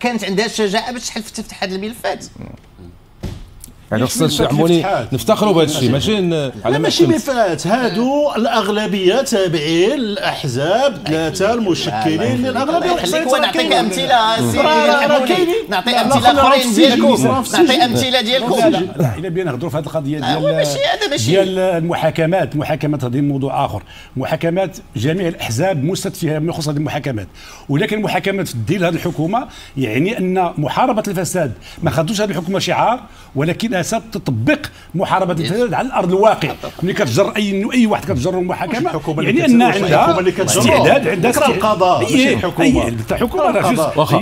كانت عندها الشجاعه باش تفتح هذه الملفات. يعني خصنا عموني نفتخروا بهذا الشيء ماشي على ماشي ملفات هادو الأغلبية تابعين الاحزاب ثلاثة المشكلين للاغلبيه خليك نعطيك أمثلة نعطي أمثلة اخرين ديالكم نعطي أمثلة ديالكم. إلا بغينا نهضروا في هذه القضية ديال ماشي هذا ماشي. ديال المحاكمات. المحاكمات هذه موضوع آخر. محاكمات جميع الأحزاب مست فيها ما يخص هذه المحاكمات. ولكن المحاكمات ديال هذه الحكومة يعني أن محاربة الفساد ما خدوش هذه الحكومة شعار ولكن أساس تطبق محاربة الفساد على الأرض الواقع. ملي كتجر أي أي واحد كتجر المحاكمه يعني أن عندها استعداد عندها القضاء ماشي الحكومة. الحكومة واخا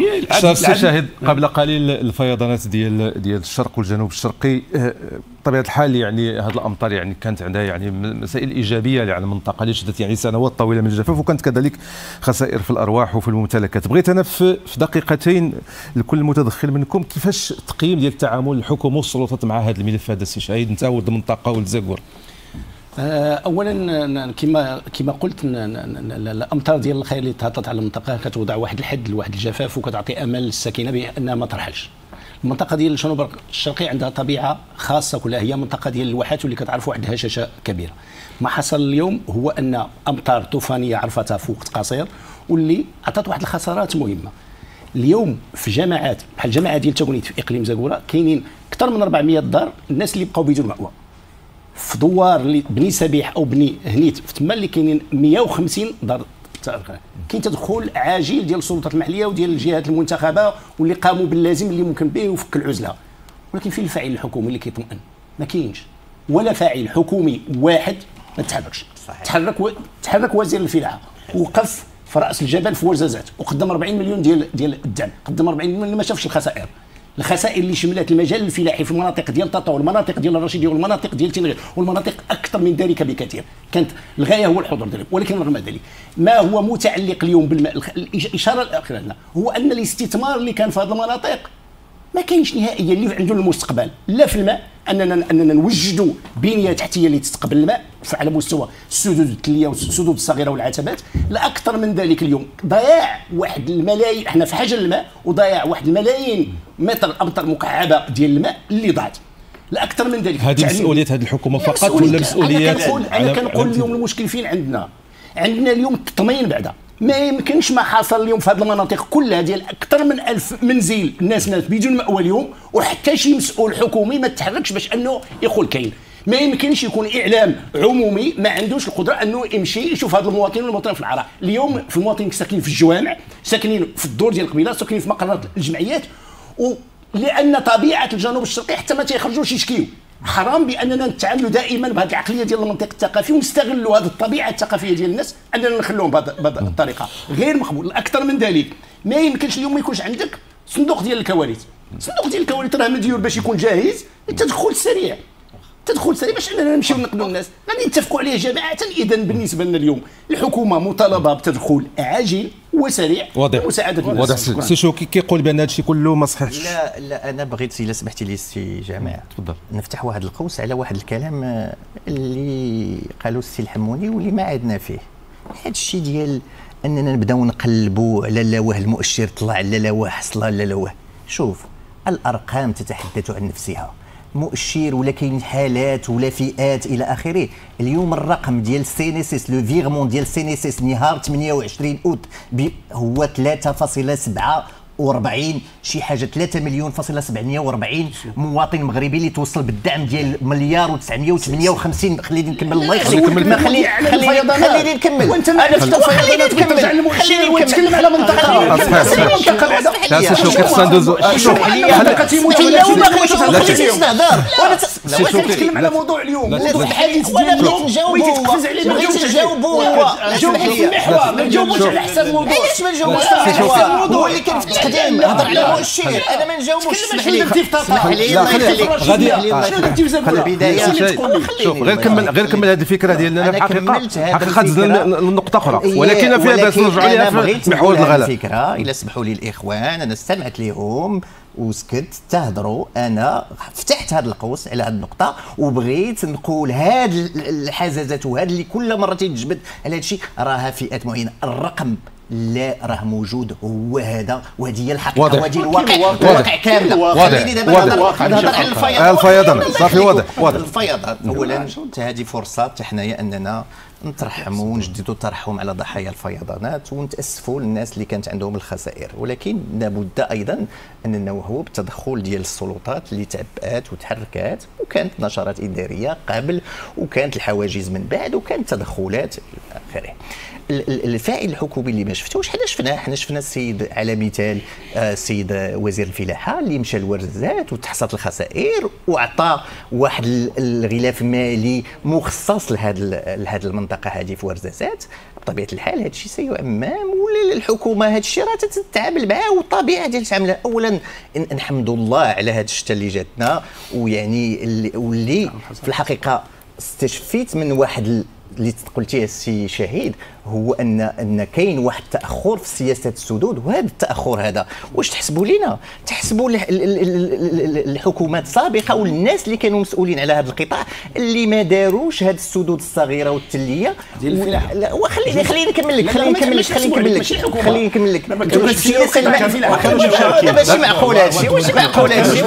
شاهد قبل قليل الفيضانات ديال ديال الشرق والجنوب الشرقي أه، بطبيعة الحال يعني هذه الأمطار يعني كانت عندها يعني مسائل إيجابية على المنطقة اللي شدت يعني سنوات طويله من الجفاف وكانت كذلك خسائر في الأرواح وفي الممتلكات. بغيت أنا في دقيقتين لكل متدخل منكم كيفاش تقييم ديال التعامل الحكومة والسلطات مع هذا الملف هذا السي شهيد؟ انت ولد المنطقة ولد زاكور. آه، اولا كما كما قلت الأمطار ديال الخير اللي تهطت على المنطقة كتوضع واحد الحد لواحد الجفاف وكتعطي أمل للسكينه بأنها ما ترحلش. المنطقة ديال الجنوب الشرقي عندها طبيعة خاصة كلها. هي منطقة ديال الواحات واللي كتعرف واحد الهشاشه كبيرة. ما حصل اليوم هو أن أمطار طوفانية عرفتها في وقت قصير واللي عطات واحد الخسارات مهمة. اليوم في جماعات بحال الجماعه ديال تاغونيت في إقليم زاكورة كاينين أكثر من 400 دار الناس اللي بقاو بدون مأوى. في دوار اللي بني سبيح أو بني هنيت في تما اللي كاينين 150 دار كاين تدخل عاجل ديال السلطات المحلية وديال الجهات المنتخبة واللي قاموا باللازم اللي ممكن به وفك العزلة. ولكن فين الفاعل الحكومي اللي كيطمئن؟ ما كاينش. ولا فاعل حكومي واحد ما تحركش. تحرك و... تحرك وزير الفلاحة. وقف في رأس الجبل في وزازات وقدم 40 مليون ديال ديال الدعم قدم 40 مليون ما شافش الخسائر. الخسائر اللي شملت المجال الفلاحي في المناطق ديال طاطا والمناطق ديال الرشيديه والمناطق ديال تنغير والمناطق أكثر من ذلك بكثير. كانت الغاية هو الحضور ديالهم ولكن رغم ذلك ما هو متعلق اليوم بالماء الإشارة الأخيرة لنا هو أن الاستثمار اللي كان في هذه المناطق ما كاينش نهائيا اللي عنده المستقبل لا في الماء اننا أننا نوجدوا بنية تحتية اللي تستقبل الماء على مستوى السدود التلية والسدود الصغيرة والعتبات. لا أكثر من ذلك اليوم. ضياع واحد الملايين. إحنا في حاجة للماء وضياع واحد الملايين متر أمتر مكعبة ديال الماء اللي ضاعت. لا أكثر من ذلك. هذه مسؤولية هذه الحكومة فقط ولا مسؤوليات أنا كنقول اليوم المشكل فين عندنا؟ عندنا اليوم التطمين بعدا. ما يمكنش ما حصل اليوم في هذه المناطق كلها ديال أكثر من ألف منزل الناس مات بدون مأوى اليوم وحتى شي مسؤول حكومي ما تحركش باش أنه يقول كاين. ما يمكنش يكون إعلام عمومي ما عندوش القدرة أنه يمشي يشوف هذا المواطنين والمواطنين في العراء اليوم في المواطنين ساكنين في الجوامع ساكنين في الدور ديال القبيلة ساكنين في مقرات الجمعيات ولان طبيعة الجنوب الشرقي حتى ما تيخرجوش يشكيو. حرام بأننا نتعاملوا دائما بهذه العقلية ديال المنطق الثقافي ونستغلوا هذه الطبيعة الثقافية ديال الناس أننا نخلوهم بهذه الطريقة. غير مقبول أكثر من ذلك ما يمكنش اليوم ما يكونش عندك صندوق ديال الكوارث. صندوق ديال الكوارث راه مديور باش يكون جاهز التدخل السريع تدخل سريع باش اننا نمشيو نقدوا الناس. غادي نتفقوا عليه جماعة إذا بالنسبة لنا اليوم الحكومة مطالبة بتدخل عاجل وسريع واضح. مساعده واضح. سي شو كيقول بأن هذا الشيء كله ما صحيحش. لا لا أنا بغيت إلا سمحتي لي سي جماعة تفضل. نفتح واحد القوس على واحد الكلام آه، اللي قالوا السي الحموني واللي ما عدنا فيه. هذا الشيء ديال أننا نبداو نقلبوا على لواه المؤشر طلع على لواه حصل على لواه شوف الأرقام تتحدث عن نفسها. مؤشر ولا كاين حالات ولا فئات إلى آخره. اليوم الرقم ديال سي ان اس اس لو فيغمون ديال سي ان اس اس نهار 28 اوت هو 3.7 و40 شي حاجة 3 مليون فاصله 740 مواطن مغربي اللي توصل بالدعم ديال مليار و958 خليني نكمل الله يخليك ما خلي خليني خليني نكمل وانت أنا خليني نكمل خليني نتكلم على منطقه لا شوف كيف ندوزو شوف منطقه يموت ولا لا خلينيش نهضر وأنا نتكلم على موضوع اليوم الحديث ديالنا نجاوبوا تقفز عليه ما نجاوبوا نجاوبوا في المحور ما نجاوبوش على حساب الموضوع علاش ما نجاوبوش على حساب الموضوع اللي كان في التقديم نهضر على مؤشر أنا ما نجاوبش اسمح لي. اسمح لي. الله يخليك غادي شنو البداية. شوف غير كمل غير كمل هذه الفكرة ديالنا في الحقيقة حقيقه النقطه أخرى. ولكن فيها باس نرجعوا لها في محور الغلاء. الفكرة. إلا سمحوا لي الإخوان أنا استمعت لهم وسكت. تهضروا. أنا فتحت هذا القوس على هذه النقطة وبغيت نقول هاد الحزازات وهذا اللي كل مرة تيتجبد على هذا الشيء راها فئات معينة. الرقم. لا راه موجود. هو هذا وهذه هي الحقيقة. وهذه الواقع الواقع كامله خليني دابا نهضر على الفيضان. الفيضان. صافي واضح. واضح. الفيضان. اولا هذه فرصة حتى حنايا أننا نترحموا ونجددوا الترحم على ضحايا الفيضانات ونتأسفوا للناس اللي كانت عندهم الخسائر. ولكن لابد أيضا ان نوهوا بالتدخل ديال السلطات اللي تعبأت وتحركات وكانت نشرات إدارية قبل وكانت الحواجز من بعد وكانت تدخلات اخره الفاعل الحكومي اللي ما شفتوش حنا شفناه حنا شفنا السيد على مثال آه، السيد وزير الفلاحة اللي مشى لورزات وتحصلت الخسائر وعطى واحد الغلاف مالي مخصص لهذا لهذه المنطقة هذه في ورزازات. بطبيعة الحال هذا الشيء سيؤمم ولا الحكومة هذا الشيء راه تتعامل معاه والطبيعة ديال التعامل. اولا نحمد الله على هذا الشتاء اللي جاتنا ويعني واللي في الحقيقة استشفيت من واحد اللي قلتيه السي شهيد هو ان أن كاين واحد التأخر في سياسة السدود. وهذا التأخر هذا واش تحسبوا لينا؟ تحسبوا الحكومات السابقة والناس اللي كانوا مسؤولين على هذا القطاع اللي ما داروش هذه السدود الصغيرة والتلية. وخليني خليني نكمل لك خليني نكمل لك خليني نكمل لك. خليني نكمل لك. ماشي معقول هذا الشيء واش معقول هذا الشيء.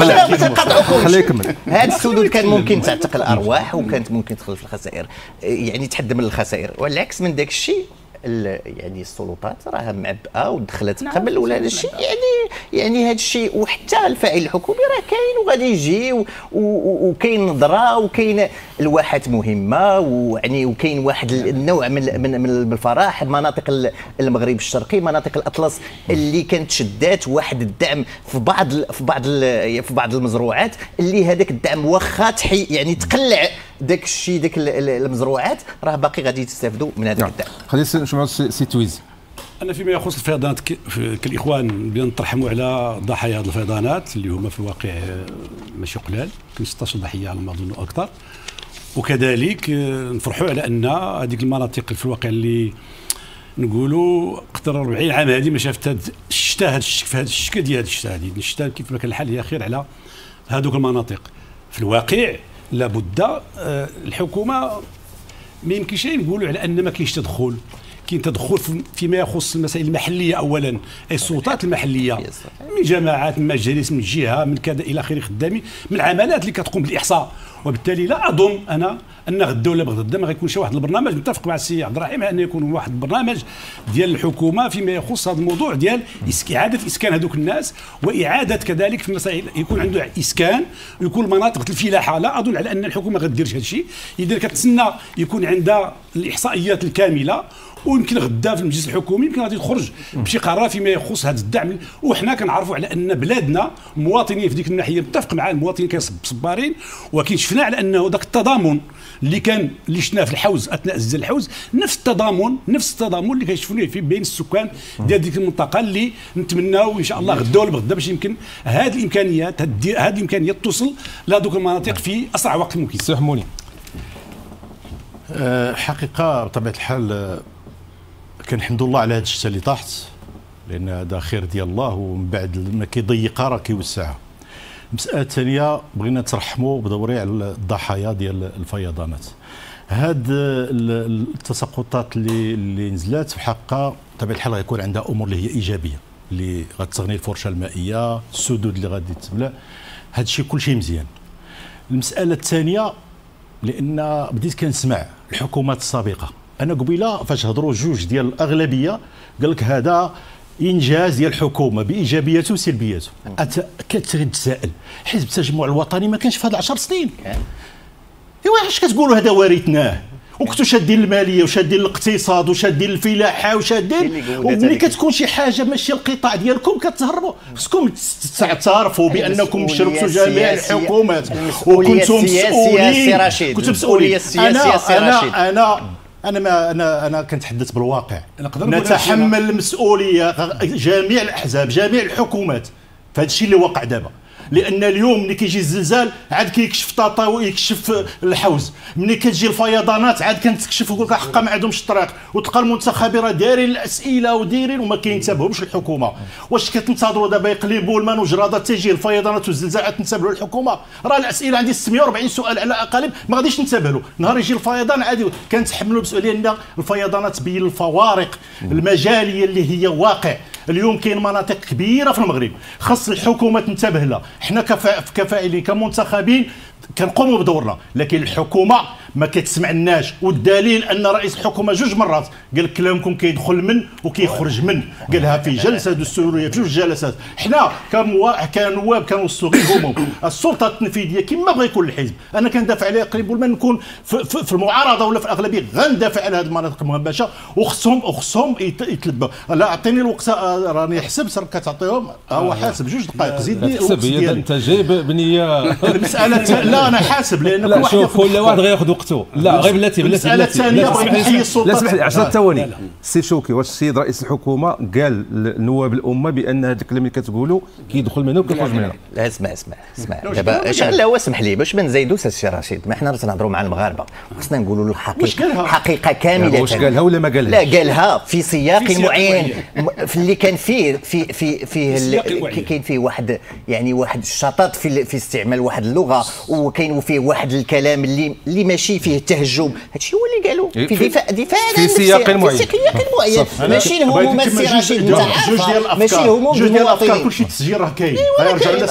خليه يكمل. هذه السدود كان ممكن تعتق الأرواح وكانت ممكن تدخل في الخسائر. يعني تحد من الخسائر. والعكس من ذاك الشيء يعني السلطات راها معبأة ودخلت نعم قبل ولا هذا الشيء يعني يعني هذا الشيء وحتى الفاعل الحكومي راه كاين وغادي يجي وكاين نظرة وكاين الواحات مهمة ويعني وكاين واحد النوع من من من الفرح مناطق المغرب الشرقي مناطق الأطلس اللي كانت شدات واحد الدعم في بعض في بعض في بعض المزروعات اللي هذاك الدعم واخا يعني تقلع داك الشيء داك المزروعات راه باقي غادي تستافدوا من هذاك نعم. الدعم خلينا نسمعوا سي تويزي. أنا فيما يخص الفيضانات كالإخوان بان نترحموا على ضحايا هذه الفيضانات اللي هما في الواقع آه، ماشي قلال كاين 16 ضحية على ما أظن أكثر. وكذلك آه، نفرحوا على أن هذيك المناطق في الواقع اللي نقولوا أكثر 40 عام هذه ما شافت هذا الشتاء هذا في هذا الشكل ديال هذا الشتاء هذه الشتاء كيف ما كان الحال هي خير على هذوك المناطق. في الواقع لابد آه، الحكومة ما يمكنش نقولوا على أن ما كاينش تدخل. كاين تدخل فيما يخص المسائل المحلية اولا اي السلطات المحلية من جماعات من مجالس من جهة من كذا إلى آخره خدامين من العملات اللي كتقوم بالإحصاء. وبالتالي لا أظن أنا أن غدا ولا بغدا ما غيكون شي واحد البرنامج. متفق مع السي عبد الرحيم أن يكون واحد البرنامج ديال الحكومة فيما يخص هذا الموضوع ديال إعادة إسكان هذوك الناس وإعادة كذلك في مسائل يكون عنده إسكان ويكون مناطق الفلاحة. لا أظن على أن الحكومة غدير هذا الشيء. إذا كتسنى يكون عندها الإحصائيات الكاملة ويمكن غدا في المجلس الحكومي يمكن غادي تخرج بشي قرار فيما يخص هذا الدعم وحنا كنعرفوا على أن بلادنا مواطنين في ديك الناحية متفق مع المواطنين كيصبارين ولكن شفنا على أنه ذاك التضامن اللي كان اللي شفناه في الحوز أثناء زلزال الحوز نفس التضامن نفس التضامن اللي كيشوفوا في بين السكان ديال ديك المنطقة اللي نتمناو إن شاء الله غدا ولا بغدا باش يمكن هذه الإمكانيات هذه الإمكانيات توصل لهذوك المناطق في أسرع وقت ممكن. سي حموني. أه حقيقة بطبيعة الحال كنحمد الله على هذا الشتاء اللي طاحت لأن هذا خير ديال الله ومن بعد ما كيضيقها راه كيوسعها. المساله الثانية بغينا نترحموا بدوري على الضحايا ديال الفيضانات. هاد التساقطات اللي اللي نزلات في حقها بطبيعه الحال غيكون عندها أمور اللي هي إيجابية اللي غتغني الفرشة المائية السدود اللي غادي تبلى هذا الشيء كل شيء مزيان. المسألة الثانية لأن بديت كنسمع الحكومات السابقة أنا قبيلة فاش هضروا جوج ديال الأغلبية قال لك هذا إنجاز ديال الحكومة بايجابياته وسلبياته كتسائل حزب التجمع الوطني ما كانش في هذه 10 سنين. إيوا اش كتقولوا هذا وارثناه؟ وكنتو شادين المالية وشادين الاقتصاد وشادين الفلاحة وشادين وملي كتكون شي حاجة ماشي القطاع ديالكم كتهربوا. خصكم تعترفوا بأنكم شربتوا جميع الحكومات. وكنتم مسؤولين. كنتم مسؤولين. أنا أنا أنا أنا ما أنا أنا كنتحدث بالواقع. نتحمل المسؤولية جميع الأحزاب جميع الحكومات. الشيء اللي وقع دابا. لأن اليوم ملي كيجي الزلزال عاد كيكشف طاطا ويكشف الحوز. ملي كتجي الفيضانات عاد كنتكشف ويقول لك حقا ما عندهمش الطريق. وتلقى المنتخبين راه دايرين الأسئلة ودايرين وما كينتبهوش الحكومة. واش كتنتظروا دابا يقلبوا الماء وجرادة تيجي الفيضانات والزلزال عاد تنتبهوا الحكومة راه الأسئلة عندي 640 سؤال على اقاليم ما غاديش ننتبه له نهار يجي الفيضان عادي كنتحملوا المسؤوليه لأن الفيضانات تبين الفوارق. المجاليه اللي هي واقع. اليوم كاين مناطق كبيرة في المغرب. خاص الحكومة تنتبه لها. حنا كفاعلين كمنتخبين كنقوموا بدورنا. لكن الحكومة ما كتسمعناش والدليل أن رئيس الحكومة جوج مرات قال كلامكم كيدخل من وكيخرج من. قالها في جلسة دستورية في جوج جلسات. حنا كنواب كنوصلوا غير هموم السلطة التنفيذية كما بغى يكون الحزب. أنا كندافع عليها قريب ما نكون في, في, في المعارضة ولا في الأغلبية غندافع على هذه المناطق المهمشة. وخصهم وخصهم يتلبوا لا أعطيني الوقت آه، راني حسبت راك كتعطيهم. هو حاسب. جوج دقائق زيدني الوقت ديالي. أنت جايب بنية. المسألة لا أنا حاسب لأن لا شوف كل واحد غياخذ وقته لا غير بلاتي بلاتي بلاتي. لا اسمح لي 10 ثواني. سي شوكي واش السيد رئيس الحكومة قال لنواب الأمة بأن هذا الكلام اللي كتقولوا كيدخل من هنا وكيخرج من هنا لا اسمع اسمع اسمع. دابا لا هو اسمح لي باش ما نزيدوش السي رشيد. ما حنا تنهضروا مع المغاربة. خصنا نقولوا له الحقيقة حقيقة كاملة واش قالها ولا ما قالها لا قالها في سياق معين. في اللي كان فيه في في فيه كاين فيه واحد يعني واحد الشطط في في استعمال واحد اللغة وكاين فيه واحد الكلام اللي اللي ماشي فيه التهجم. هادشي هو اللي قالوا. إيه، في دفاع دفاع في سياق معين في سياق معين ماشي الهموم السي رشيد انت عارفه ماشي الهموم جوج ديال الأفكار. كلشي تسجيل راه كاين. راه كاين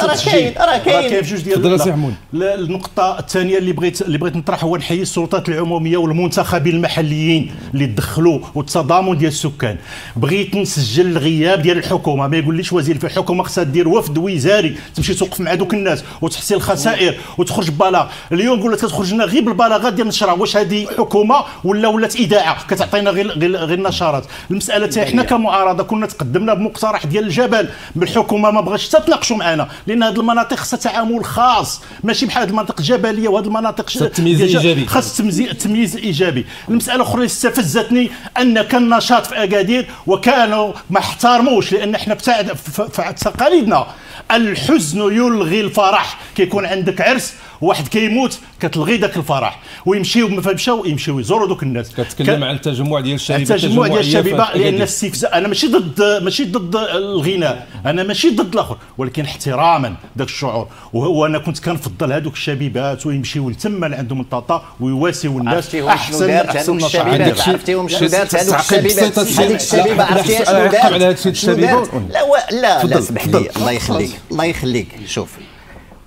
راه كاين. راه جوج ديال النقطة الثانية اللي بغيت اللي بغيت نطرح هو نحيي السلطات العمومية والمنتخبين المحليين اللي تدخلوا والتضامن ديال السكان. بغيت نسجل الغياب ديال الحكومة. ما يقوليش وزير في الحكومة خصها دير وفد وزاري. تمشي توقف مع دوك الناس وتحصي الخسائر وتخرج ببلاغ. اليوم قلت كتخرج لنا غير بالبلاغات ديال النشره واش هذه حكومة ولا ولات اذاعه كتعطينا غير غير, غير النشرات المسألة حنا كمعارضة كنا تقدمنا بمقترح ديال الجبل. بالحكومة ما بغاش حتى تناقشوا معنا لأن هذه المناطق خصها تعامل خاص. ماشي بحال هذه المناطق الجبليه وهذه المناطق التمييز الإيجابي. خاص تمييز ايجابي المسألة الاخرى اللي استفزتني أن كان نشاط في أكادير وكانوا ما احترموش لأن إحنا في تقاليدنا الحزن يلغي الفرح. كيكون عندك عرس واحد كيموت كتلغي ذاك الفرح. ويمشيو مشاو يمشيو يزوروا دوك الناس. كتكلم عن التجمع ديال الشبيبة التجمع ديال الشبيبة لأن الاستفزاز أنا ماشي ضد ماشي ضد الغناء. أنا ماشي ضد الآخر. ولكن احتراما ذاك الشعور. وهو أنا كنت كنفضل هذوك الشبيبات ويمشيو لتما اللي عندهم الطاطا ويواسيو الناس احسن أحسن نشاط عرفتيهم شنو دارت هذوك الشبيبات؟ هذيك الشبيبة عرفتي شنو دارت؟ على هذا الشيء الشبيبه لا لا لا اسمح لي. الله يخليك الله يخليك. شوف.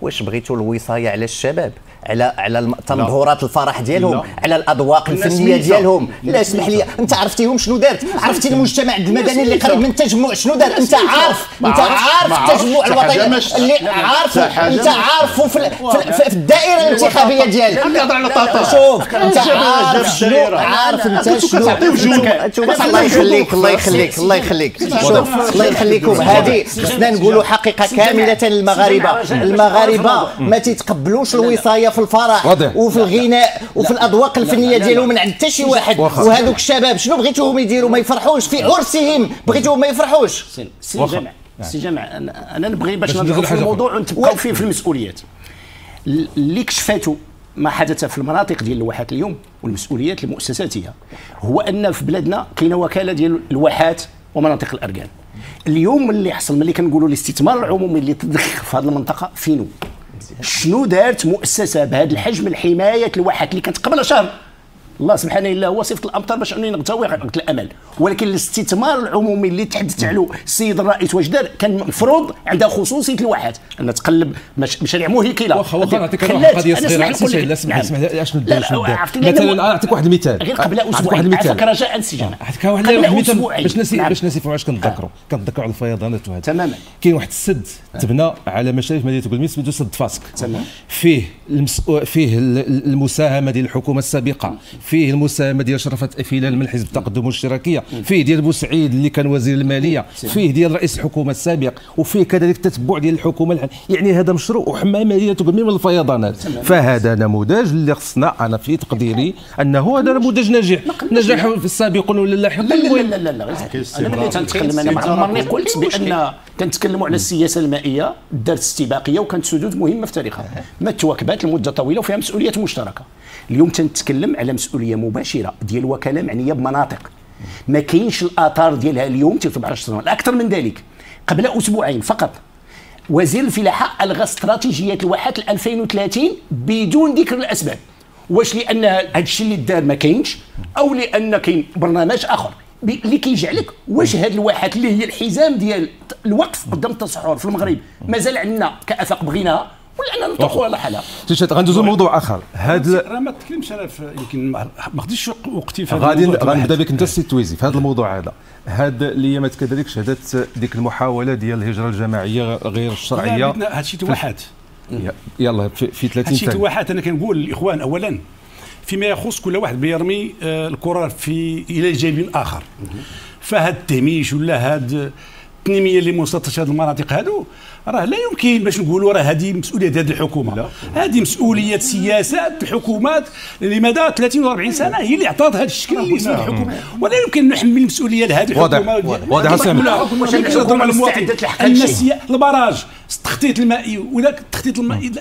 واش بغيتوا الوصاية على الشباب؟ على على تمظهرات الفرح ديالهم لا. على الاذواق الفنية ديالهم. لا اسمح لي انت عرفتيهم شنو دارت؟ عرفتي المجتمع المدني اللي قريب من التجمع؟ شنو دار انت عارف؟ انت عارف التجمع الوطني اللي عارف انت عارف في, في الدائرة الانتخابية ديالك. شوف انت عارف شنو؟ عارف انت شنو؟ الله يخليك الله يخليك الله يخليك. شوف الله يخليكم. هذه خصنا نقولوا حقيقة كاملة للمغاربة. المغاربة ما تيتقبلوش الوصايه في الفرح واضح. وفي الغناء وفي الأذواق الفنية ديالهم من عند حتى شي واحد. وهذوك الشباب شنو بغيتوهم يديروا؟ ما يفرحوش في عرسهم. بغيتوهم ما يفرحوش. سي جمع. سي جمع. أنا نبغي باش ندخل في الموضوع ونتبقاو فيه في المسؤوليات. اللي كشفاته ما حدث في المناطق ديال الواحات اليوم والمسؤوليات المؤسساتيه هو أن في بلادنا كاينة وكالة ديال الواحات ومناطق الأركان. اليوم اللي حصل ملي كنقولوا الاستثمار العمومي اللي تضخ في هذه المنطقة فينو؟ شنو دارت مؤسسة بهذا الحجم لحمايه الواحات اللي كانت قبل شهر؟ الله سبحانه إلا هو صفة الأمطار باش انني نغتوي وقت الأمل. ولكن الاستثمار العمومي اللي تحدث عليه السيد الرئيس واش دار كان المفروض عندها خصوصية الواحات أن تقلب مشاريع مهلكه واخا واخا نعطيك قضيه صغيره لا اسمح اسمح اسمح مثلا نعطيك واحد المثال. غير قبل أسبوع المثال. رجاء انسجام نعطيك واحد المثال. باش نسي باش نسي واش كنتذكروا كنتذكروا على الفيضانات وهذا تماما. كاين واحد السد تبنى على مشارف مدينة قلميس سميتو سد فاسك. فيه فيه المساهمة ديال الحكومة السابقة. فيه المساهمة ديال شرفت إفيلال من حزب التقدم والاشتراكيه فيه ديال بوسعيد اللي كان وزير المالية فيه ديال رئيس الحكومة السابق وفيه كذلك التتبع ديال الحكومة الحاليه يعني هذا مشروع وحمى ماليته من الفيضانات. فهذا نموذج اللي خصنا أنا في تقديري أنه هذا نموذج ناجح. نجح في السابقون ولا اللاحقون لا لا لا لا, لا, لا. أنا ملي تنتكلم أنا ما عمرني قلت بأن كنتكلموا على السياسة المائية دارت استباقيه وكانت سدود مهمة في تاريخها. ما تواكبات لمدة طويلة وفيها مسؤوليات مشتركة. اليوم تنتكلم على مسؤولية مباشرة ديال وكالة معنية بمناطق. ما كاينش الآثار ديالها اليوم تكتب 10 سنوات أكثر من ذلك قبل أسبوعين فقط وزير الفلاحة ألغى استراتيجية الواحات 2030 بدون ذكر الأسباب. واش لأن هذا الشيء اللي دار ما كاينش أو لأن كاين برنامج آخر. اللي كيجعلك واش هذه الواحات اللي هي الحزام ديال الوقف قدام التصحر في المغرب؟ مازال عندنا كأفاق بغيناها. ولا اننا نطرحوا على حالها غندوزو لموضوع آخر. هذا راه ما تكلمش أنا في يمكن ما خديتش وقتي في هذا غادي غنبدا بك انت السي تويزي في هذا الموضوع هذا. هذا الايامات كذلك شهدت ديك المحاولة ديال الهجرة الجماعية غير الشرعية. هذا الشيء توحات يلا في, في 30 ثانية. هادشي توحات أنا كنقول للإخوان اولا فيما يخص كل واحد بيرمي آه، الكرة في إلى جانب آخر. فهاد التهميش ولا هاد التنمية اللي وصلت هذه المناطق هادو راه لا يمكن باش نقولوا راه هذه مسؤولية هذه الحكومة. هذه مسؤولية سياسات الحكومات لمدى 30 و 40 سنة هي اللي عطات هذا الشكل اللي اسمه الحكومة. ولا يمكن نحمل المسؤوليه لهذه الحكومة واضح واضح. واضح الحكومة. مستعده البراج التخطيط المائي ولا التخطيط المائي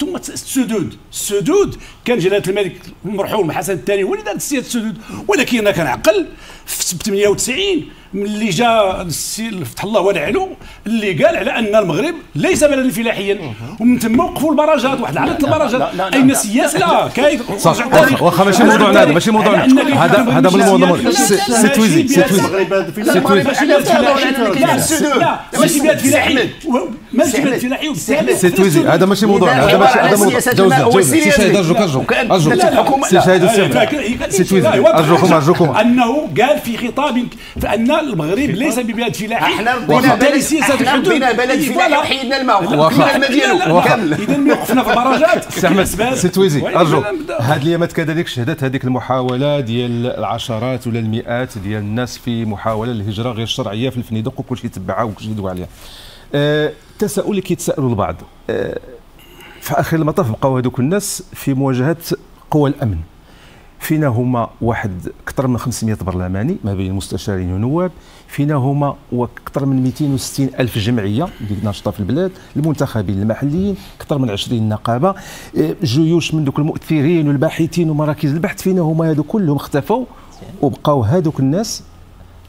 ثم السدود السدود كان جلاله الملك المرحوم حسن الثاني هو اللي دار السياسة السدود ولكن أنا كنعقل في 98 ملي جا السي فتح الله ولعلو اللي قال على ان المغرب ليس بلدا فلاحيا ومن ثم وقفوا البراجات واحد عدد البراجات اين السياسة لا كاين واخا ماشي موضوعنا هذا ماشي موضوعنا هذا هذا من الموضوع سي تويزي سي تويزي سي تويزي ماشي بلاد فلاحي ماشي بلاد فلاحي سي تويزي هذا ماشي موضوعنا هذا ماشي هذا موضوع جوز جوز سي شاهد ارجوك ارجوك ارجوك سي شاهد سي تويزي ارجوكم ارجوكم انه قال في خطاب فان المغرب ليس ببلاد فلاحي إحنا رضينا بلد إحنا رضينا بلد فلاحي وحيدنا الماء وحيدنا الماء ديالو كامل اذا وقفنا في البراجات سي احمد سي تويزي ارجوك هاد الايامات كذلك شهدت هذيك المحاوله ديال العشرات ولا المئات ديال الناس في محاوله للهجره غير الشرعيه في الفنيدق وكل شيء تبعها وكل شيء عليها أه تساؤل اللي كيتساءلوا البعض. في اخر المطاف بقاو هذوك الناس في مواجهة قوى الأمن. فينا هما واحد أكثر من 500 برلماني ما بين المستشارين والنواب. فينا هما أكثر من 260 ألف جمعية اللي ناشطه في البلاد المنتخبين المحليين أكثر من 20 نقابة. إيه، جيوش من ذوك المؤثرين والباحثين ومراكز البحث فينا هما هذو كلهم اختفوا. وبقاو هذوك الناس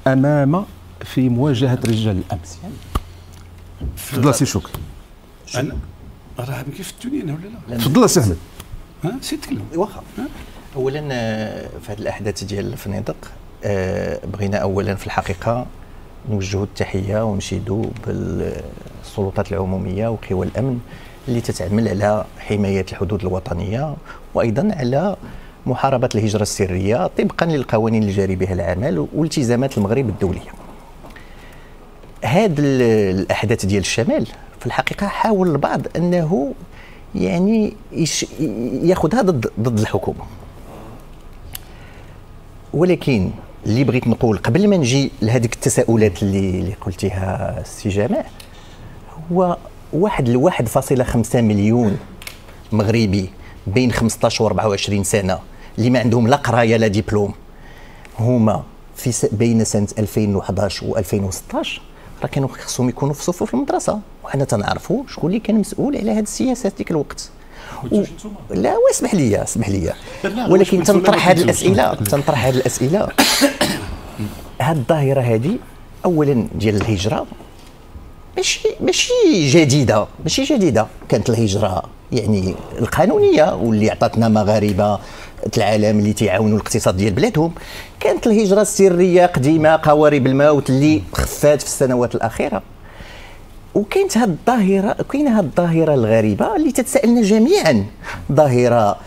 أمام في مواجهة رجال الأمن. تفضل سي شكري أنا راه كيف الدنيا ولا لا؟ تفضل سي أحمد. ها؟ سي تكلم واخا اولا آه، في هذه الأحداث ديال الفنيدق آه، بغينا اولا في الحقيقة نوجهوا التحية ونشيدوا بالسلطات العمومية وقوى الأمن اللي تتعمل على حماية الحدود الوطنية وأيضا على محاربة الهجرة السرية طبقا للقوانين الجاري بها العمل والتزامات المغرب الدولية. هذه الأحداث ديال الشمال في الحقيقة حاول البعض أنه يعني ياخذها ضد ضد الحكومة. ولكن اللي بغيت نقول قبل ما نجي لهذيك التساؤلات اللي اللي قلتيها السي جمال هو واحد ل 1.5 مليون مغربي بين 15 و 24 سنة اللي ما عندهم لا قراية لا دبلوم هما في بين سنة 2011 و 2016 راه كانوا خصهم يكونوا في صفوف المدرسة. وحنا تنعرفوا شكون اللي كان مسؤول على هذه السياسات ديك الوقت. و... لا واسمح لي اسمح لي ولكن تنطرح هذه الأسئلة تنطرح هذه الأسئلة. هذه الظاهرة هذه اولا ديال الهجرة. ماشي ماشي جديدة ماشي جديدة. كانت الهجرة يعني القانونية واللي عطاتنا مغاربة العالم اللي تيعاونوا الاقتصاد ديال بلادهم. كانت الهجرة السرية قديمة قوارب الموت اللي خفات في السنوات الأخيرة. وكاينت هذه الظاهرة كاينة هذه الظاهرة الغريبة اللي تتساءلنا جميعا. ظاهرة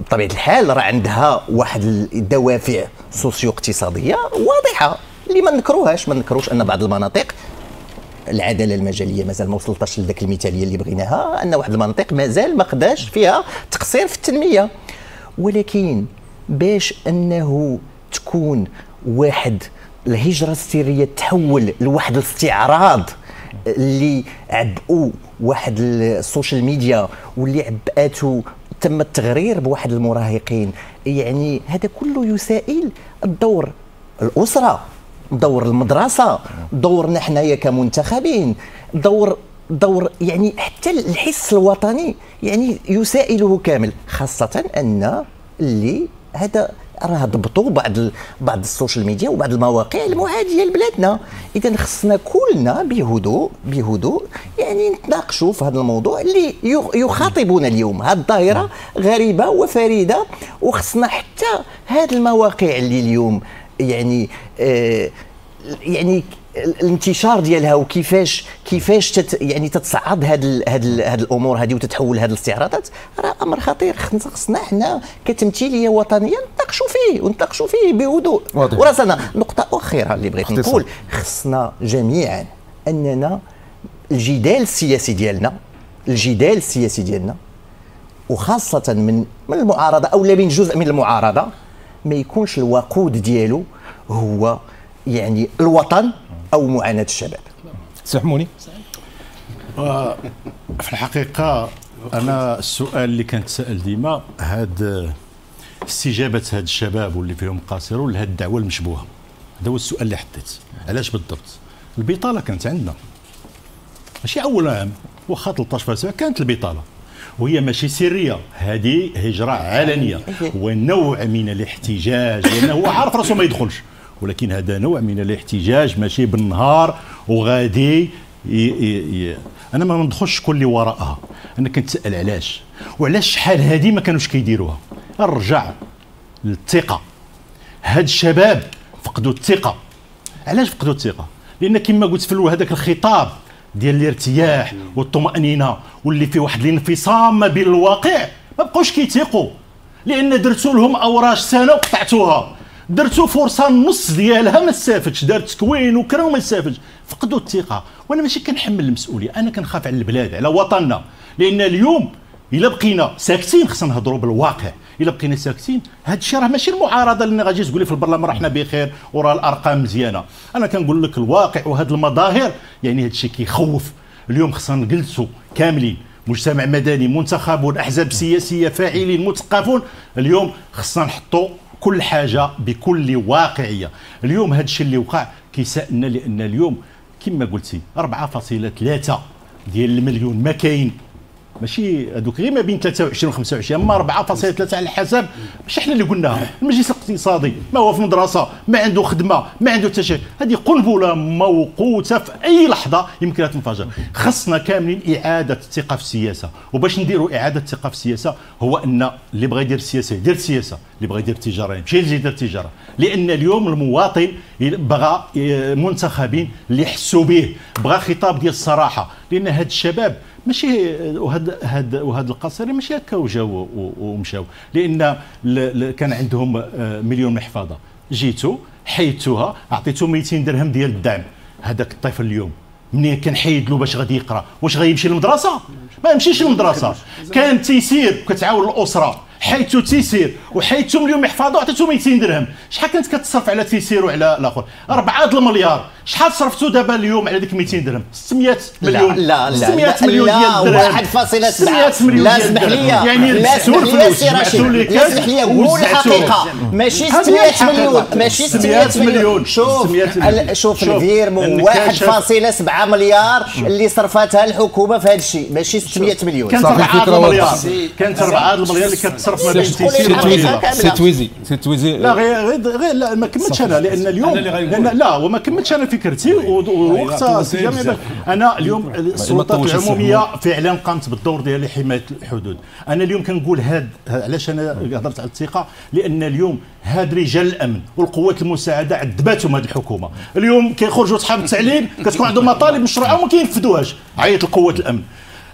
بطبيعة الحال راه عندها واحد الدوافع سوسيو اقتصاديه واضحة اللي ما نكروهاش. ما نكروش أن بعض المناطق العدالة المجاليه مازال ما وصلتش لذاك المثالية اللي بغيناها أن واحد المناطق مازال ما خداش فيها تقصير في التنمية. ولكن باش أنه تكون واحد الهجرة السرية تحول لواحد الاستعراض اللي عبئوا واحد ال social media واللي عبأته تم التغرير بواحد المراهقين. يعني هذا كله يسائل الدور الأسرة دور المدرسة دورنا حنايا كمنتخبين دور دور يعني حتى الحس الوطني يعني يسائله كامل خاصة أن اللي هذا راه ضبطوا بعض بعض السوشيال ميديا وبعض المواقع المعاديه لبلادنا. اذا خصنا كلنا بهدوء بهدوء يعني نتناقشوا في هذا الموضوع اللي يخاطبنا اليوم. هذه الظاهرة غريبة وفريدة وخصنا حتى هذه المواقع اللي اليوم يعني آه يعني الانتشار ديالها وكيفاش كيفاش تت يعني تتصعد هاد هاد هاد الأمور هذه وتتحول هاد الاستعراضات راه أمر خطير. خصنا حنا كتمثيلية وطنية نتناقشوا فيه ونتناقشوا فيه بهدوء. وراسنا نقطة أخيرة اللي بغيت نقول خصنا جميعا أننا الجدال السياسي ديالنا الجدال السياسي ديالنا وخاصة من من المعارضة أو من جزء من المعارضة ما يكونش الوقود ديالو هو يعني الوطن أو معاناة الشباب. سحموني في الحقيقة أنا السؤال اللي كانت سال ديما هاد استجابة هاد الشباب واللي فيهم قاصرون لهاد الدعوة المشبوهة؟ هذا هو السؤال اللي حطيت. علاش بالضبط؟ البطالة كانت عندنا. ماشي أول عام واخا 13 كانت البطالة. وهي ماشي سرية هذه هجرة علنية. ونوع من الاحتجاج لأنه هو عارف راسه ما يدخلش. ولكن هذا نوع من الاحتجاج ماشي بالنهار وغادي ي... ي... أنا ما ندخلش كل اللي وراءها. أنا كنتسأل علاش؟ وعلاش شحال هذه ما كانوش كيديروها؟ نرجع للثقة. هاد الشباب فقدوا الثقة. علاش فقدوا الثقة؟ لأن كما قلت في الأول هذاك الخطاب ديال الارتياح والطمأنينة واللي فيه واحد الانفصام ما بين الواقع ما بقوش كيتيقوا لأن درتوا لهم أوراش سنة وقطعتوها. درتو فرصة النص ديالها ما استافدش دارت تكوين وكرا وما استافدش فقدوا الثقة. وأنا ماشي كنحمل المسؤولية. أنا كنخاف على البلاد على وطننا. لأن اليوم إلا بقينا ساكتين خصنا نهضروا بالواقع. إلا بقينا ساكتين هذا الشيء راه ماشي المعارضة اللي غادي تقول في البرلمان راه حنا بخير وراه الأرقام مزيانة. أنا كنقول لك الواقع وهذه المظاهر يعني هذا الشيء كيخوف. اليوم خصنا نجلسوا كاملين. مجتمع مدني منتخبون أحزاب سياسية فاعلين مثقفون. اليوم خصنا نحطوا كل حاجة بكل واقعية. اليوم هذا الشيء اللي وقع كيسألنا لأن اليوم كما قلتي 4.3 ديال المليون ما كاين. ماشي هذوك غير ما بين 23 و 25 اما 4.3 على الحساب. ماشي إحنا اللي قلناها. المجلس الاقتصادي ما هو في مدرسة ما عنده خدمة ما عنده حتى هذه قنبله موقوته في أي لحظة يمكن تنفجر. خصنا كاملين إعادة الثقة في السياسة. وباش نديروا إعادة الثقة في السياسة هو أن اللي بغى يدير السياسة يدير السياسة اللي بغى يدير التجارة يمشي يدير التجارة. لأن اليوم المواطن بغى منتخبين اللي يحسوا به بغى خطاب ديال الصراحة. لأن هاد الشباب ماشي وهاد هاد وهاد القصير ماشي هكا وجاو ومشاو. لأن كان عندهم آه، مليون محفظة. جيتوا حيدتوها أعطيتو 200 درهم ديال الدعم. هذاك الطفل اليوم. منين كان حيد له باش غادي يقرأ؟ واش غيمشي للمدرسة؟ ما يمشيش للمدرسة. كان تيسير كتعاون الأسرة. حيث تيسير وحيث مليون محفظه وعطيتو 200 درهم. شحال كانت كتصرف على تيسير وعلى الآخر؟ 4 المليار. شحال صرفتوا دابا اليوم على ديك 200 درهم؟ 600 مليون. لا لا 600 مليون ديال الدرهم. 1.7 مليون لا اسمح لي يعني لبسوا الفلوس لا اسمح لي قول الحقيقة ماشي 600 مليون. ماشي 600 مليون. شوف شوف الفيرمو 1.7 مليار اللي صرفتها الحكومة في هذا الشيء. ماشي 600 مليون. كانت 4 المليار. كانت 4 المليار اللي كتصرف ما بين سي تويزي. سي تويزي. لا غير غير لا ما كملتش أنا لأن اليوم لأن لا وما كملتش أنا فكرتي ووقت أنا اليوم السلطات العمومية فعلا قامت بالدور ديال لحمايه الحدود. أنا اليوم كنقول هاد علاش أنا هضرت على الثقة؟ لأن اليوم هاد رجال الأمن والقوات المساعدة عذباتهم هذه الحكومة. اليوم كيخرجوا أصحاب التعليم كتكون عندهم مطالب مشروعة وما كينفذوهاش. عيط لقوات الأمن.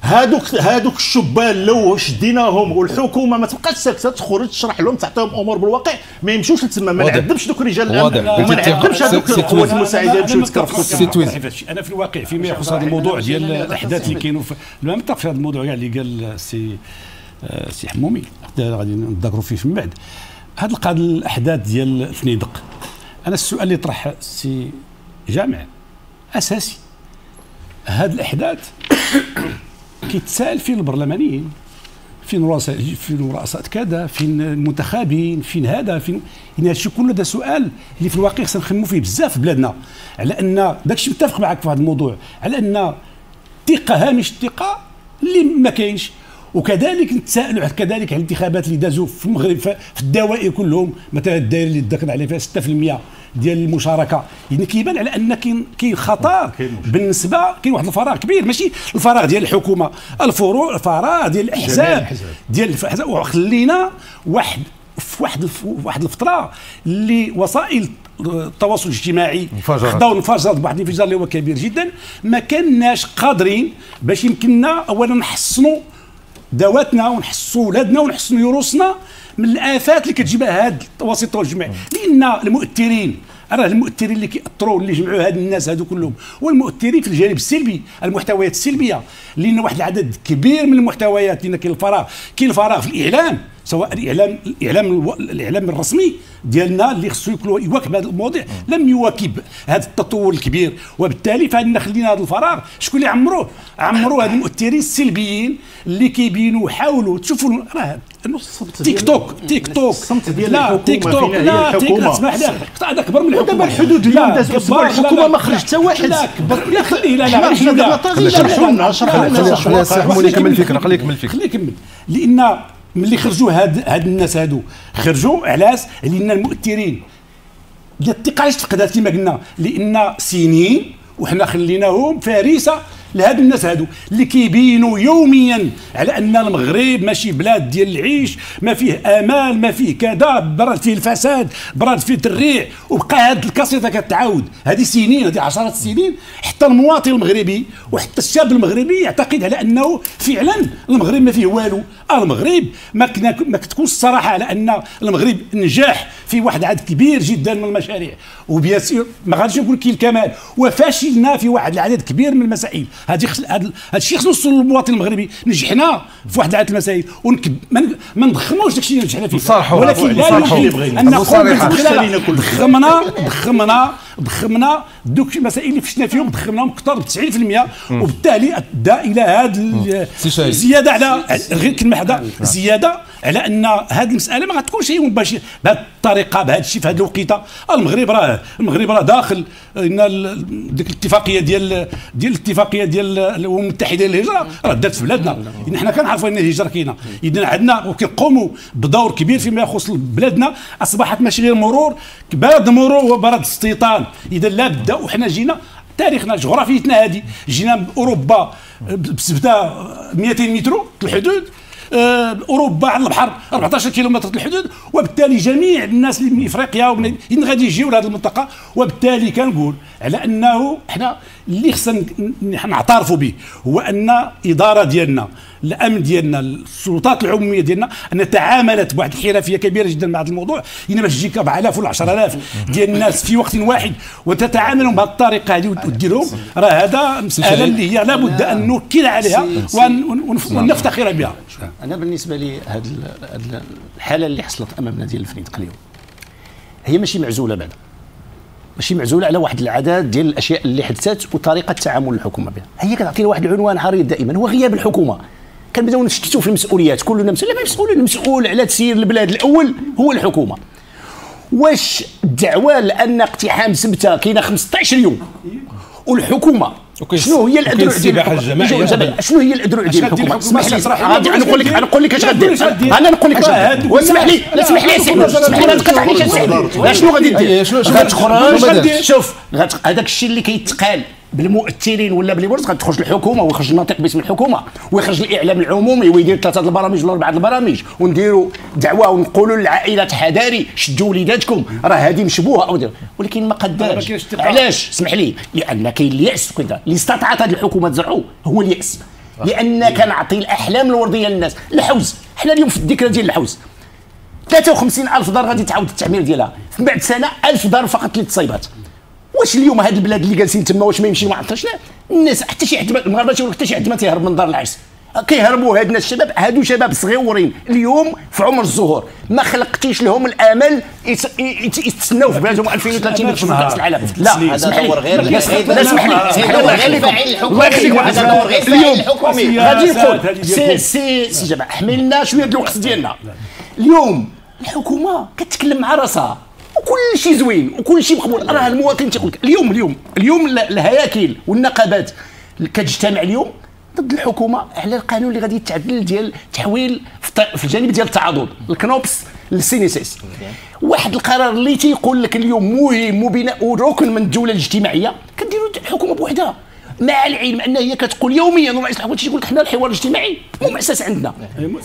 هادوك هادوك الشبان لو شديناهم والحكومة ما تبقاش ساكتة تخرج تشرح لهم تعطيهم أمور بالواقع ما يمشوش لتما ما نعذبش دوك رجال الأمن. وما نعذبش هذوك القوات المساعدة يمشيو يتكرفسوا أنا في الواقع فيما يخص هذا الموضوع ديال الأحداث اللي كاينوا ما نتفق في هذا الموضوع اللي قال سي سي حمومي. غادي نتذكروا فيه من بعد. هذا القاد الأحداث ديال الفنيدق أنا السؤال اللي طرح سي جامع أساسي. هذه الأحداث كيتسال فين البرلمانيين؟ فين رؤساء فين رؤساء كذا؟ فين المنتخبين؟ فين هذا؟ فين يعني هادشي كله هذا سؤال اللي في الواقع خصنا نخمو فيه بزاف في بلادنا. على أن داكشي متفق معك في هذا الموضوع. على أن الثقة هامش الثقة اللي ما كاينش. وكذلك نتساءلوا كذلك على الانتخابات اللي دازوا في المغرب في الدوائر كلهم. مثلا الدائره اللي ذكر عليها فيها 6% ديال المشاركة. يعني كيبان على أن كاين كاين خطر بالنسبة كاين واحد الفراغ كبير ماشي الفراغ ديال الحكومة. الفروع الفراغ ديال الأحزاب ديال الاحزاب وخلينا واحد في واحد في واحد الفترة اللي وسائل التواصل الاجتماعي خداو انفجرت بواحد الانفجار اللي هو كبير جدا. ما كناش قادرين باش يمكننا اولا نحسنوا ذواتنا ونحسوا ولادنا ونحسنوا يروسنا من الآفات اللي كتجيبها هاد التواصل الاجتماعي لأن المؤثرين راه المؤثرين اللي كيأثروا اللي جمعوا هاد الناس هادو كلهم والمؤثرين في الجانب السلبي المحتويات السلبية. لأن واحد العدد كبير من المحتويات لأن كاين الفراغ كاين الفراغ في الإعلام. سواء الاعلام الاعلام الاعلام الرسمي ديالنا اللي خصو يواكب هذه المواضيع لم يواكب هذا التطور الكبير وبالتالي فعندنا خلينا هذا الفراغ شكون اللي عمروه عمروا هذه المؤثرين السلبيين اللي كيبينوا حاولوا تشوفوا راه تيك توك تيك توك لا تيك توك لا تيك توك اسمح لي قطع كبر من الحكومة دابا الحدود اليوم دازت الحكومة ما خرج حتى واحد لا كبر لا خليه لا لا شرحوا لنا شرحوا لنا خليه يكمل الفكرة خليه يكمل الفكرة خليه يكمل لأن ملي خرجوا هاد هاد الناس هادو. خرجوا علاش؟ لأن المؤثرين. ديال الثقة علاش تفقدات؟ كما قلنا. لأن سنين وحنا خليناهم فريسه لهاد الناس هادو اللي كيبينوا يوميا على أن المغرب ماشي بلاد ديال العيش ما فيه آمال ما فيه كذا براد فيه الفساد براد فيه التريع وبقى هاد القصيدة كتعاود. هذه سنين هذه عشرات السنين حتى المواطن المغربي وحتى الشاب المغربي يعتقد على أنه فعلا المغرب ما فيه والو. المغرب ما ما كتكونش الصراحة على أن المغرب نجاح في واحد عدد كبير جدا من المشاريع. وبيان ما غاديش نقول كاين الكمال وفشلنا في واحد العدد كبير من المسائل. هذه هذا الشيء خصو نوصل للمواطن المغربي. نجحنا في واحد العدد المسائل ونكب ما نضخموش داكشي اللي نجحنا فيه. ولكن لا يمكن أن نقول ضخمنا ضخمنا ضخمنا دوك المسائل اللي فشلنا فيهم ضخمناهم أكثر ب 90% وبالتالي أدى إلى هذه الزياده على غير كلمة واحدة زيادة على أن هذه المسألة ما غتكونش هي مباشره بهذه الطريقة بهذا الشيء في هذه الوقيتة. المغرب راه المغرب راه داخل. إن ديك الاتفاقية ديال ديال الاتفاقية ديال الأمم المتحدة للهجرة راه دارت في بلادنا. إن حنا كنعرفوا أن الهجرة كاينة. اذا عندنا وكنقوموا بدور كبير فيما يخص بلادنا. أصبحت ماشي غير مرور. بلد مرور وبلد استيطان. إذا لا بد وحنا جينا تاريخنا جغرافيتنا هذه. جينا اوروبا بسبتة 200 متر الحدود. أوروبا على البحر 14 كيلومتر الحدود وبالتالي جميع الناس اللي من إفريقيا ومن غادي يجيو لهذه المنطقة وبالتالي كنقول على أنه إحنا اللي خصنا نعترفوا به هو أن الاداره ديالنا الأمن ديالنا السلطات العمومية ديالنا أن تعاملت بواحد الحرفية كبيرة جدا مع هذا الموضوع. باش تجيك 4000 ولا 10000 ديال الناس في وقت واحد وتتعاملوا بهذه الطريقة هذه وديرهم راه هذا مساله اللي هي لابد أن نوكل عليها ونفتخر بها. أنا بالنسبة لي هذه الحالة اللي حصلت أمامنا ديال الفريق اليوم هي ماشي معزولة بعد. ماشي معزولة على واحد العدد ديال الأشياء اللي حدثت وطريقة تعامل الحكومة بها. هي كتعطينا واحد العنوان عريض دائما هو غياب الحكومة. كنبداو نشتتوا في المسؤوليات. كلنا مسؤول لا مسؤول المسؤول على تسيير البلاد الأول هو الحكومة. واش الدعوة لأن اقتحام سبته كاينة 15 يوم والحكومة. شنو هي الأدرع ديال الحكومة شنو هي الأدرع ديال الحكومة؟ اسمح لي. أنا نقول لك نقول لك اش غدير أنا نقول لك اش غدير واسمح لي اسمح لي اسمح لي. ما تقطعنيش شنو غادي دير غتخرج شوف هذاك الشيء اللي كيتقال. بالمؤثرين ولا بورس غتخرج الحكومة ويخرج الناطق باسم الحكومة ويخرج الإعلام العمومي ويدير ثلاثة البرامج ولا أربعة البرامج ونديروا دعوة ونقولوا للعائلات حذاري شدوا وليداتكم راه هذه مشبوهة. أو ولكن ما قداش. علاش؟ اسمح لي. لأن كاين اليأس اللي استطاعت هذه الحكومة تزرعه هو اليأس. لأن كنعطي الأحلام الوردية للناس. الحوز. حنا اليوم في الذكرى ديال الحوز. 53 ألف دار غادي تعاود التعمير ديالها. بعد سنة 1000 دار فقط اللي تصايبات واش اليوم هاد البلاد اللي جالسين تما واش ما يمشي ما عرفتش الناس حتى شي حد المغاربه تيقول حتى شي حد ما تيهرب من دار العرس. كيهربوا هاد الناس الشباب هادو شباب صغيورين. اليوم في عمر الزهور ما خلقتيش لهم الأمل يتسناو في بلادهم 2030 باش كأس العالم. لا هذا دور غير لا اسمح لي. هذا غير الفاعل الحكومي. هذا دور غير الفاعل الحكومي. غادي نقول سي سي سي جامع حملنا شوية الوقت ديالنا. اليوم الحكومة كتكلم مع راسها. وكل شيء زوين وكل شيء مقبول راه المواطن تيقول لك اليوم اليوم اليوم الهياكل والنقابات كتجتمع اليوم ضد الحكومة على القانون اللي غادي يتعدل ديال تحويل في الجانب ديال التعاضد الكنوبس للسينيسيس. واحد القرار اللي تيقول لك اليوم مهم وبناء ركن من الدولة الاجتماعية كديروا الحكومة بوحدها. مع العلم أن هي كتقول يوميا ورئيس الحكومة تيقول لك حنا الحوار الاجتماعي مو مؤسس عندنا.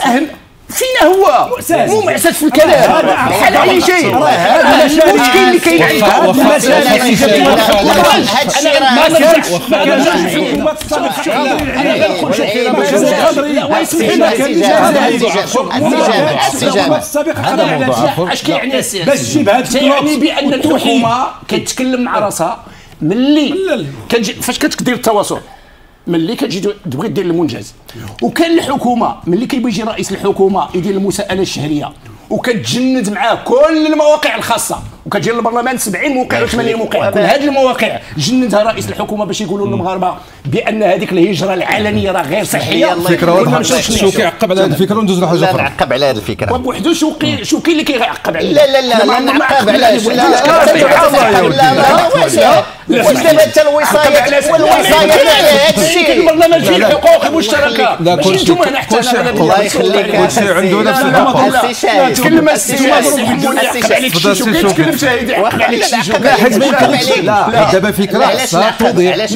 أهم فينا هو مو معسد في الكلام بحال اي شيء هذا المشكل اللي كاين هذا الشيء ما نرجعش ما نرجعش الحكومات السابقه هذا موضوع اش كيعني باش تجيب هذا يعني بان الحكومة كتكلم مع راسها ملي فاش كتدير التواصل ملي كتجي تبغي دير المنجز. وكان الحكومة ملي كيبغي يجي رئيس الحكومة يدير المساءلة الشهرية. وكتجند معاه كل المواقع الخاصة. وكتجي للبرلمان 70 موقع و 80 موقع كل هذه المواقع جندها رئيس الحكومة باش يقولوا للمغاربه بان هذيك الهجره العلنيه راه غير صحيه فكره واضحه شو كيعقب على هذه الفكرة وندوز لحاجه لا أخرى نعقب على هذه الفكرة وبوحدو شو كاين شو كاين اللي كيعقب عليه لا لا لا لا نعقب علاش لا لا لا واش دابا انت الوصايه والوصايه هذا الشيء البرلمان فيه الحقوق المشتركه لا كل شيء أنتم حتى كل شيء الله يخليك كل شيء عنده نفس الحقوق تكلم السي عليك شي شو تكلم شاهد يعقب عليك شي لا حيت ما يمكنش. لا دابا فكرة نعقب؟ توضيح علاش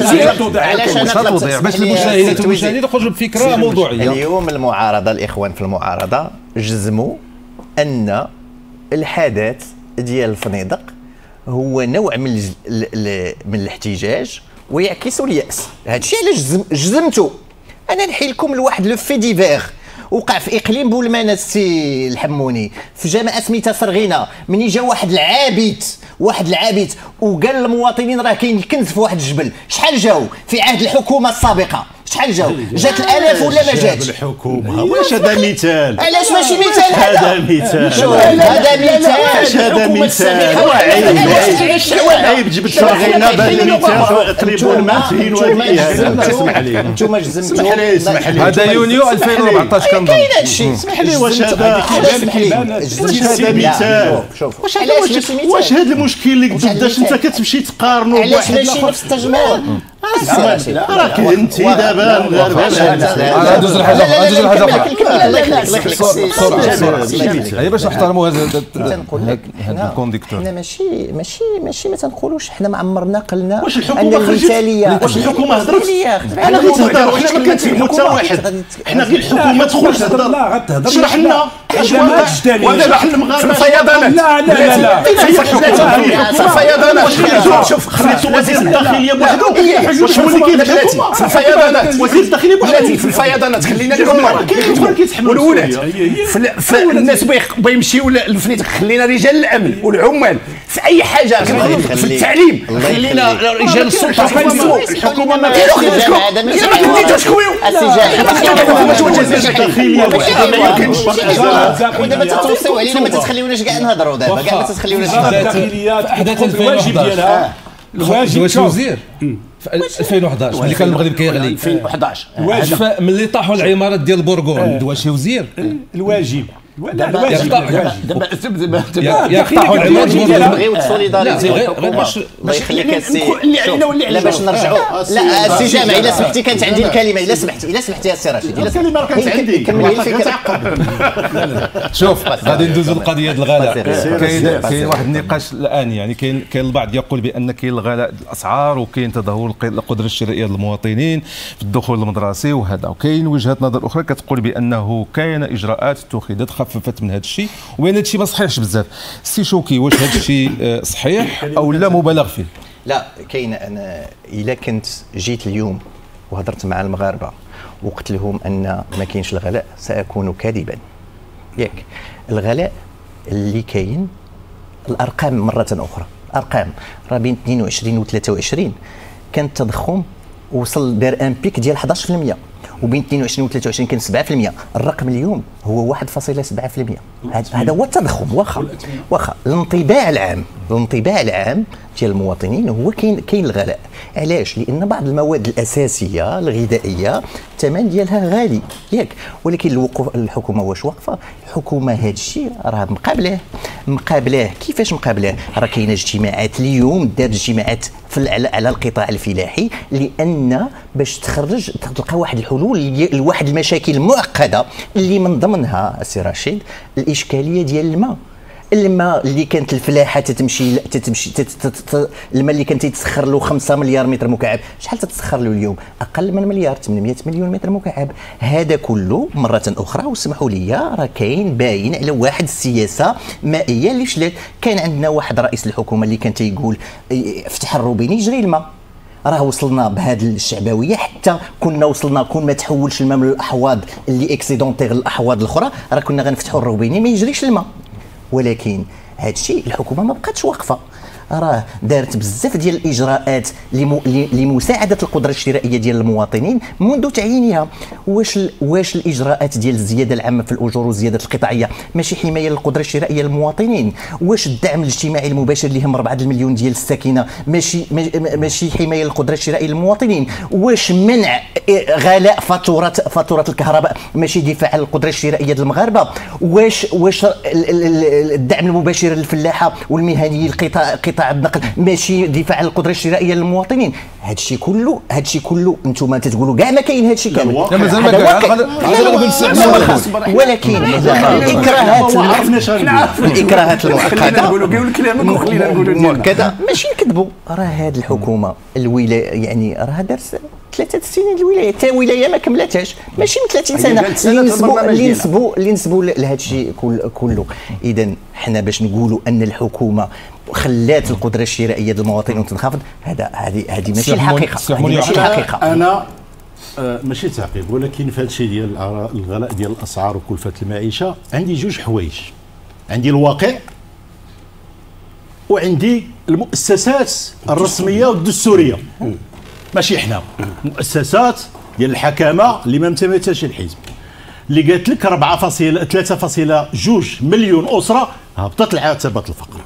نطلب توضيح باش المشاهدات والمشاهدين يخرجوا بفكرة موضوعية. اليوم المعارضة الإخوان في المعارضة جزموا أن الحدث ديال الفنيدق هو نوع من الج- ال- ال- من الاحتجاج ويعكس اليأس. هذا الشيء علاش جزم جزمتوا أنا نحي لكم لواحد لو في ديفير وقع في إقليم بولمانة السي الحموني. في جامعة سميتها صرغينه مني جا واحد العابد واحد العابد وقال للمواطنين راه كاين الكنز في واحد الجبل. شحال جاو؟ في عهد الحكومة السابقة. شحال جاو جات الالاف ولا ما جاتش الحكومة واش هذا مثال علاش ماشي مثال هذا هذا مثال هذا مثال هذا مثال عيب عيب عيب جبت شرغينا بهذا المثال قريب الماء فين وهذه هذا اسمح لي أنتم جزمتوا اسمح لي اسمح لي هذا يونيو 2014 كنظن كاين هذا الشيء اسمح لي واش هذا اسمح لي واش هذا مثال واش هذا واش هذا المشكل اللي قداش انت كتمشي تقارنوا علاش بواحد ماشي الآخر نفس التجميع راك انت دابا أنا ندوز لحاجه أخرى ندوز لحاجه أخرى بسرعة بسرعة هي باش نحترموا هذا تنقول لك ال conducteur حنا ماشي ماشي ماشي ما تنقولوش حنا ما عمرنا قلنا ان المثاليه واش الحكومة هضرت أنا غير تهضر حنا ما كنفهموا حتى واحد حنا غير الحكومة تخرج تهضر لا غتهضر اشرح لنا اش تجتهدش. ودابا حنا المغاربه الفيضانات لا لا لا في الفيضانات شوف شوف خليتوا وزير الداخليه بوحدو هو اللي كاين في بلاتي الحكومة في الفيضانات وزير الداخليه بلاتي بوحدو في الفيضانات خلينا كيتحملوا والولاد الناس بغا يمشيو للفنيت خلينا رجال الامن والعمال في اي حاجة في. التعليم خلينا. رجال السلطه الحكومة ما كاين كاينش ما ما يمكنش ودابا تتوصيو علينا ما تتخليوناش كاع نهضروا دابا كاع ما تتخليوناش الداخليه الواجب 2011. ديالها الواجب واش شوف، وزير في 2011 ملي كان المغرب كيغلي. 2011 الواجب ملي طاحوا العمارات ديال بورغون دواش وزير؟ الواجب. لا الواجب. دابا دابا يا- العمارات الواجب الحكومة باش- الله يخليك السي اللي علينا واللي لا باش علينا نرجعوا. لا السي جامع إلا سمحتي كانت عندي الكلمة إلا سمحتي إلا سمحتي يا سي رشيد الكلمة راه كانت عندي. كمل الفكرة. شوف غادي ندوزو لقضية الغلاء. كاين كاين. واحد النقاش الآن يعني كاين كاين البعض يقول بأن كاين الغلاء الأسعار وكاين تدهور الق- القدرة الشرائية للمواطنين في الدخول المدرسي وهذا وكاين وجهات نظر أخرى كتقول بانه كاين اجراءات اتخذت خففت من هذا الشيء وبأن هذا الشيء ما صحيحش بزاف. سي شوكي واش هذا الشيء آه، صحيح أو لا مبالغ فيه؟ لا كاين أنا إلا كنت جيت اليوم وهضرت مع المغاربة وقلت لهم أن ما كاينش الغلاء سأكون كاذبا. ياك. الغلاء اللي كاين الأرقام مرة أخرى. أرقام. راه بين 22 و 23 كان التضخم وصل دار أن بيك ديال 11% وبين 22 و 23 كان 7% الرقم اليوم هو 1.7% هذا هو التضخم واخا. واخا. الانطباع العام الانطباع العام ديال المواطنين هو كاين كاين الغلاء. علاش؟ لأن بعض المواد الأساسية الغذائية الثمن ديالها غالي. ياك. ولكن الوقوف الحكومة واش واقفة؟ الحكومة هذا الشيء راه مقابلاه. مقابلاه. كيفاش مقابلاه؟ راه كاينة اجتماعات اليوم دار اجتماعات في على القطاع الفلاحي لأن باش تخرج تلقى واحد الحلول لواحد المشاكل معقده اللي من ضمنها السي رشيد الإشكالية ديال الماء. الماء اللي كانت الفلاحة تتمشي تتمشي الماء اللي كان تيتسخر له 5 مليار متر مكعب. شحال تتسخر له اليوم؟ أقل من مليار 800 مليون متر مكعب. هذا كله مرة أخرى واسمحوا لي راه كاين باين على واحد السياسة مائية اللي شلات كان عندنا واحد رئيس الحكومة اللي كان تيقول افتح الروبيني يجري الماء. راه وصلنا بهذه الشعبويه حتى كنا وصلنا كون ما تحولش الماء من الأحواض اللي اكسيدونتيغ الأحواض الأخرى راه كنا غنفتحوا الروبيني ما يجريش الماء. ولكن هذا الشيء الحكومة ما بقاتش واقفة. راه دارت بزاف ديال الإجراءات لمساعدة القدره الشرائية ديال المواطنين منذ تعيينها. واش واش الإجراءات ديال الزيادة العامة في الأجور والزياده القطاعية؟ ماشي حماية للقدره الشرائية للمواطنين واش الدعم الاجتماعي المباشر اللي هم 4 المليون ديال الساكنة ماشي ماشي حماية للقدره الشرائية للمواطنين واش منع غلاء فاتوره فاتورة الكهرباء ماشي دفاع عن القدره الشرائية ديال المغاربة؟ واش واش الدعم المباشر للفلاحة والمهنيين القطاع النقل ماشي دفاع عن القدره الشرائيه للمواطنين هذا الشيء كله هذا الشيء كله أنتم تقولوا كاع ما كاين هذا الشيء كامل لا مازال ما ولكن الاكراهات الاكراهات المؤقته نقولوا كلامك وخلينا نقولوا مؤكده ماشي نكذبوا راه هذه الحكومة الولايه يعني راه دارت ثلاثة سنين الولايه حتى ولايه ما كملتهاش ماشي من 30 سنه اللي نسبوا اللي نسبوا اللي نسبوا لهذا الشيء كله اذا حنا باش نقولوا ان الحكومة خلات القدرة الشرائية ديال المواطنين تنخفض هذا هذه هذه ماشي الحقيقة. هذه ماشي الحقيقة. أنا آه ماشي تعقيب ولكن في هذا الشيء ديال الغلاء ديال الأسعار وكلفة المعيشة عندي جوج حوايج. عندي الواقع وعندي المؤسسات الرسمية والدستورية. ماشي حنا. مؤسسات ديال الحكامة اللي ما متمثلش الحزب. اللي قالت لك 4.3.2 مليون أسرة هبطت العتبه الفقر.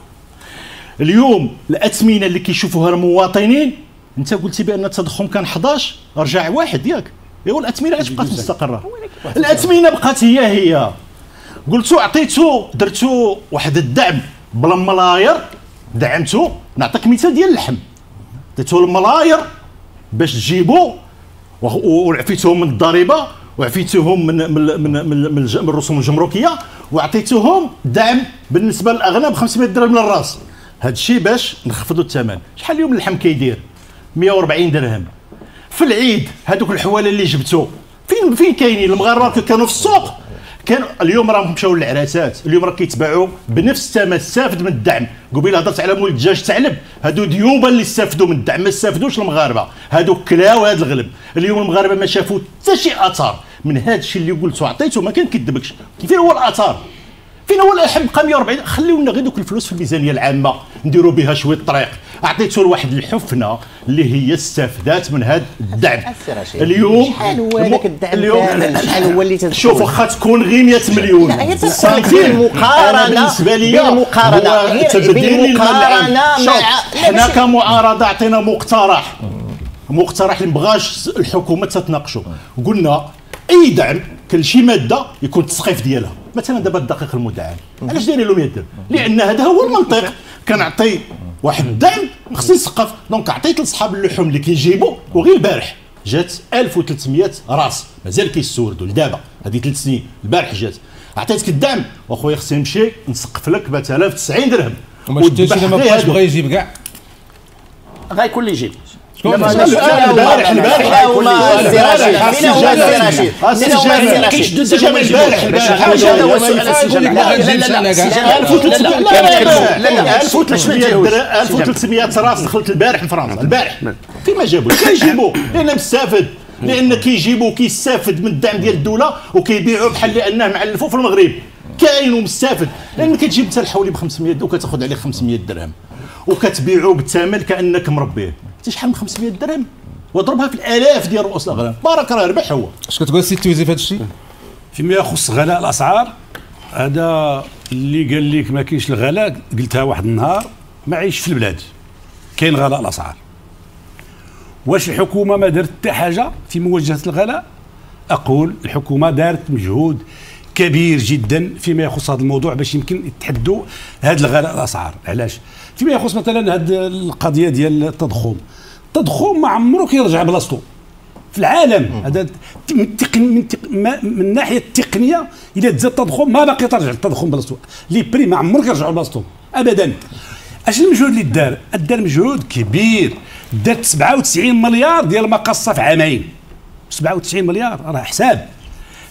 اليوم الأثمنة اللي كيشوفوها المواطنين أنت قلتي بأن التضخم كان 11 رجع واحد ياك. ايوا الأثمنة علاش بقات مستقرة؟ الأثمنة بقات هي هي. قلتو عطيتو درتو واحد الدعم بلا ملاير دعمتو نعطيك مثال ديال اللحم. عطيتو الملاير باش تجيبو وعفيتوهم من الضريبة وعفيتوهم من من من من, من الرسوم الجمركية وعطيتوهم دعم بالنسبة للأغنام 500 درهم للراس. هذا الشيء باش نخفضوا الثمن شحال اليوم اللحم كيدير؟ 140 درهم. في العيد هذوك الحواله اللي جبتو فين فين كاينين؟ المغاربه كانوا في السوق. كان اليوم راهم مشاو للعراسات. اليوم راه كيتباعوا بنفس الثمن استافد من الدعم. قبيله هضرت على مول الدجاج تعلب هادو ديوبا اللي استافدوا من الدعم ما استافدوش المغاربة. هادو كلاو هذا الغلب. اليوم المغاربة ما شافوا حتى شي آثار. من هذا الشيء اللي قلتو عطيتو ما كنكذبكش فين هو الآثار؟ فين هو الحب بقى 140 خليونا غير دوك الفلوس في الميزانية العامة نديروا بها شوية طريق. عطيتو لواحد الحفنة اللي هي استفدات من هذا الدعم. اليوم شحال هو هذاك الدعم؟ اليوم شحال هو اللي شوف واخا تكون غير 100 مليون. بالمقارنة بالنسبة لي بالمقارنة تبديل مع حنا كمعارضة عطينا مقترح. مقترح اللي مبغاش الحكومة تتناقشوا قلنا أي دعم كل شي مادة يكون التسقيف ديالها. مثلا دابا الدقيق المدعم. علاش دايرين له 100 درهم لأن هذا هو المنطق. كنعطي واحد الدعم خصني نسقف. donc عطيت لصحاب اللحوم اللي كيجيبوا وغير البارح. جات 1300 راس. مازال كيستوردوا لدابا. هذه ثلاث سنين. البارح جات. عطيتك الدعم. واخويا خصني نمشي نسقف لك مثلا في 90 درهم. وما شفتيش ما بقاش بغا يجيب كاع؟ غيكون اللي يجيب. البارح البارح فين هو السي رشيد فين هو السي رشيد البارح البارح هذا هو السؤال لا لا 1300 راس دخلت البارح لفرنسا البارح فين ما جابوا كيجيبوا لأن مستافد لأن كيجيبوا كيستافد من الدعم ديال الدولة وكيبيعوا بحال لأنه معلفوا في المغرب كاين ومستافد لأن كتجيب انت الحولي ب 500 وكتاخذ عليه 500 درهم وكتبيعوا بالثمن كانك مربيه شحال من 500 درهم وضربها في الالاف ديال رؤوس الاغنام بارك راه ربح هو. اش كتقول سي تويزي في هذا الشيء؟ فيما يخص غلاء الأسعار هذا اللي قال لك ما كاينش الغلاء قلتها واحد النهار ما عايش في البلاد. كاين غلاء الأسعار. واش الحكومة ما دارت حتى حاجة في مواجهه الغلاء؟ أقول الحكومة دارت مجهود كبير جدا فيما يخص هذا الموضوع باش يمكن يتحدوا هذا الغلاء الأسعار. علاش؟ فيما يخص مثلا هذه القضية ديال التضخم. التضخم ما عمره كيرجع بلاصتو. في العالم هذا من من, من الناحيه التقنية اذا تزاد التضخم ما باقي ترجع التضخم بلاصتو. les prix ما عمرك يرجعوا بلاصتو. ابدا. اش المجهود اللي دار؟ دار مجهود كبير. دارت 97 مليار ديال المقاصة في عامين. 97 مليار راه حساب.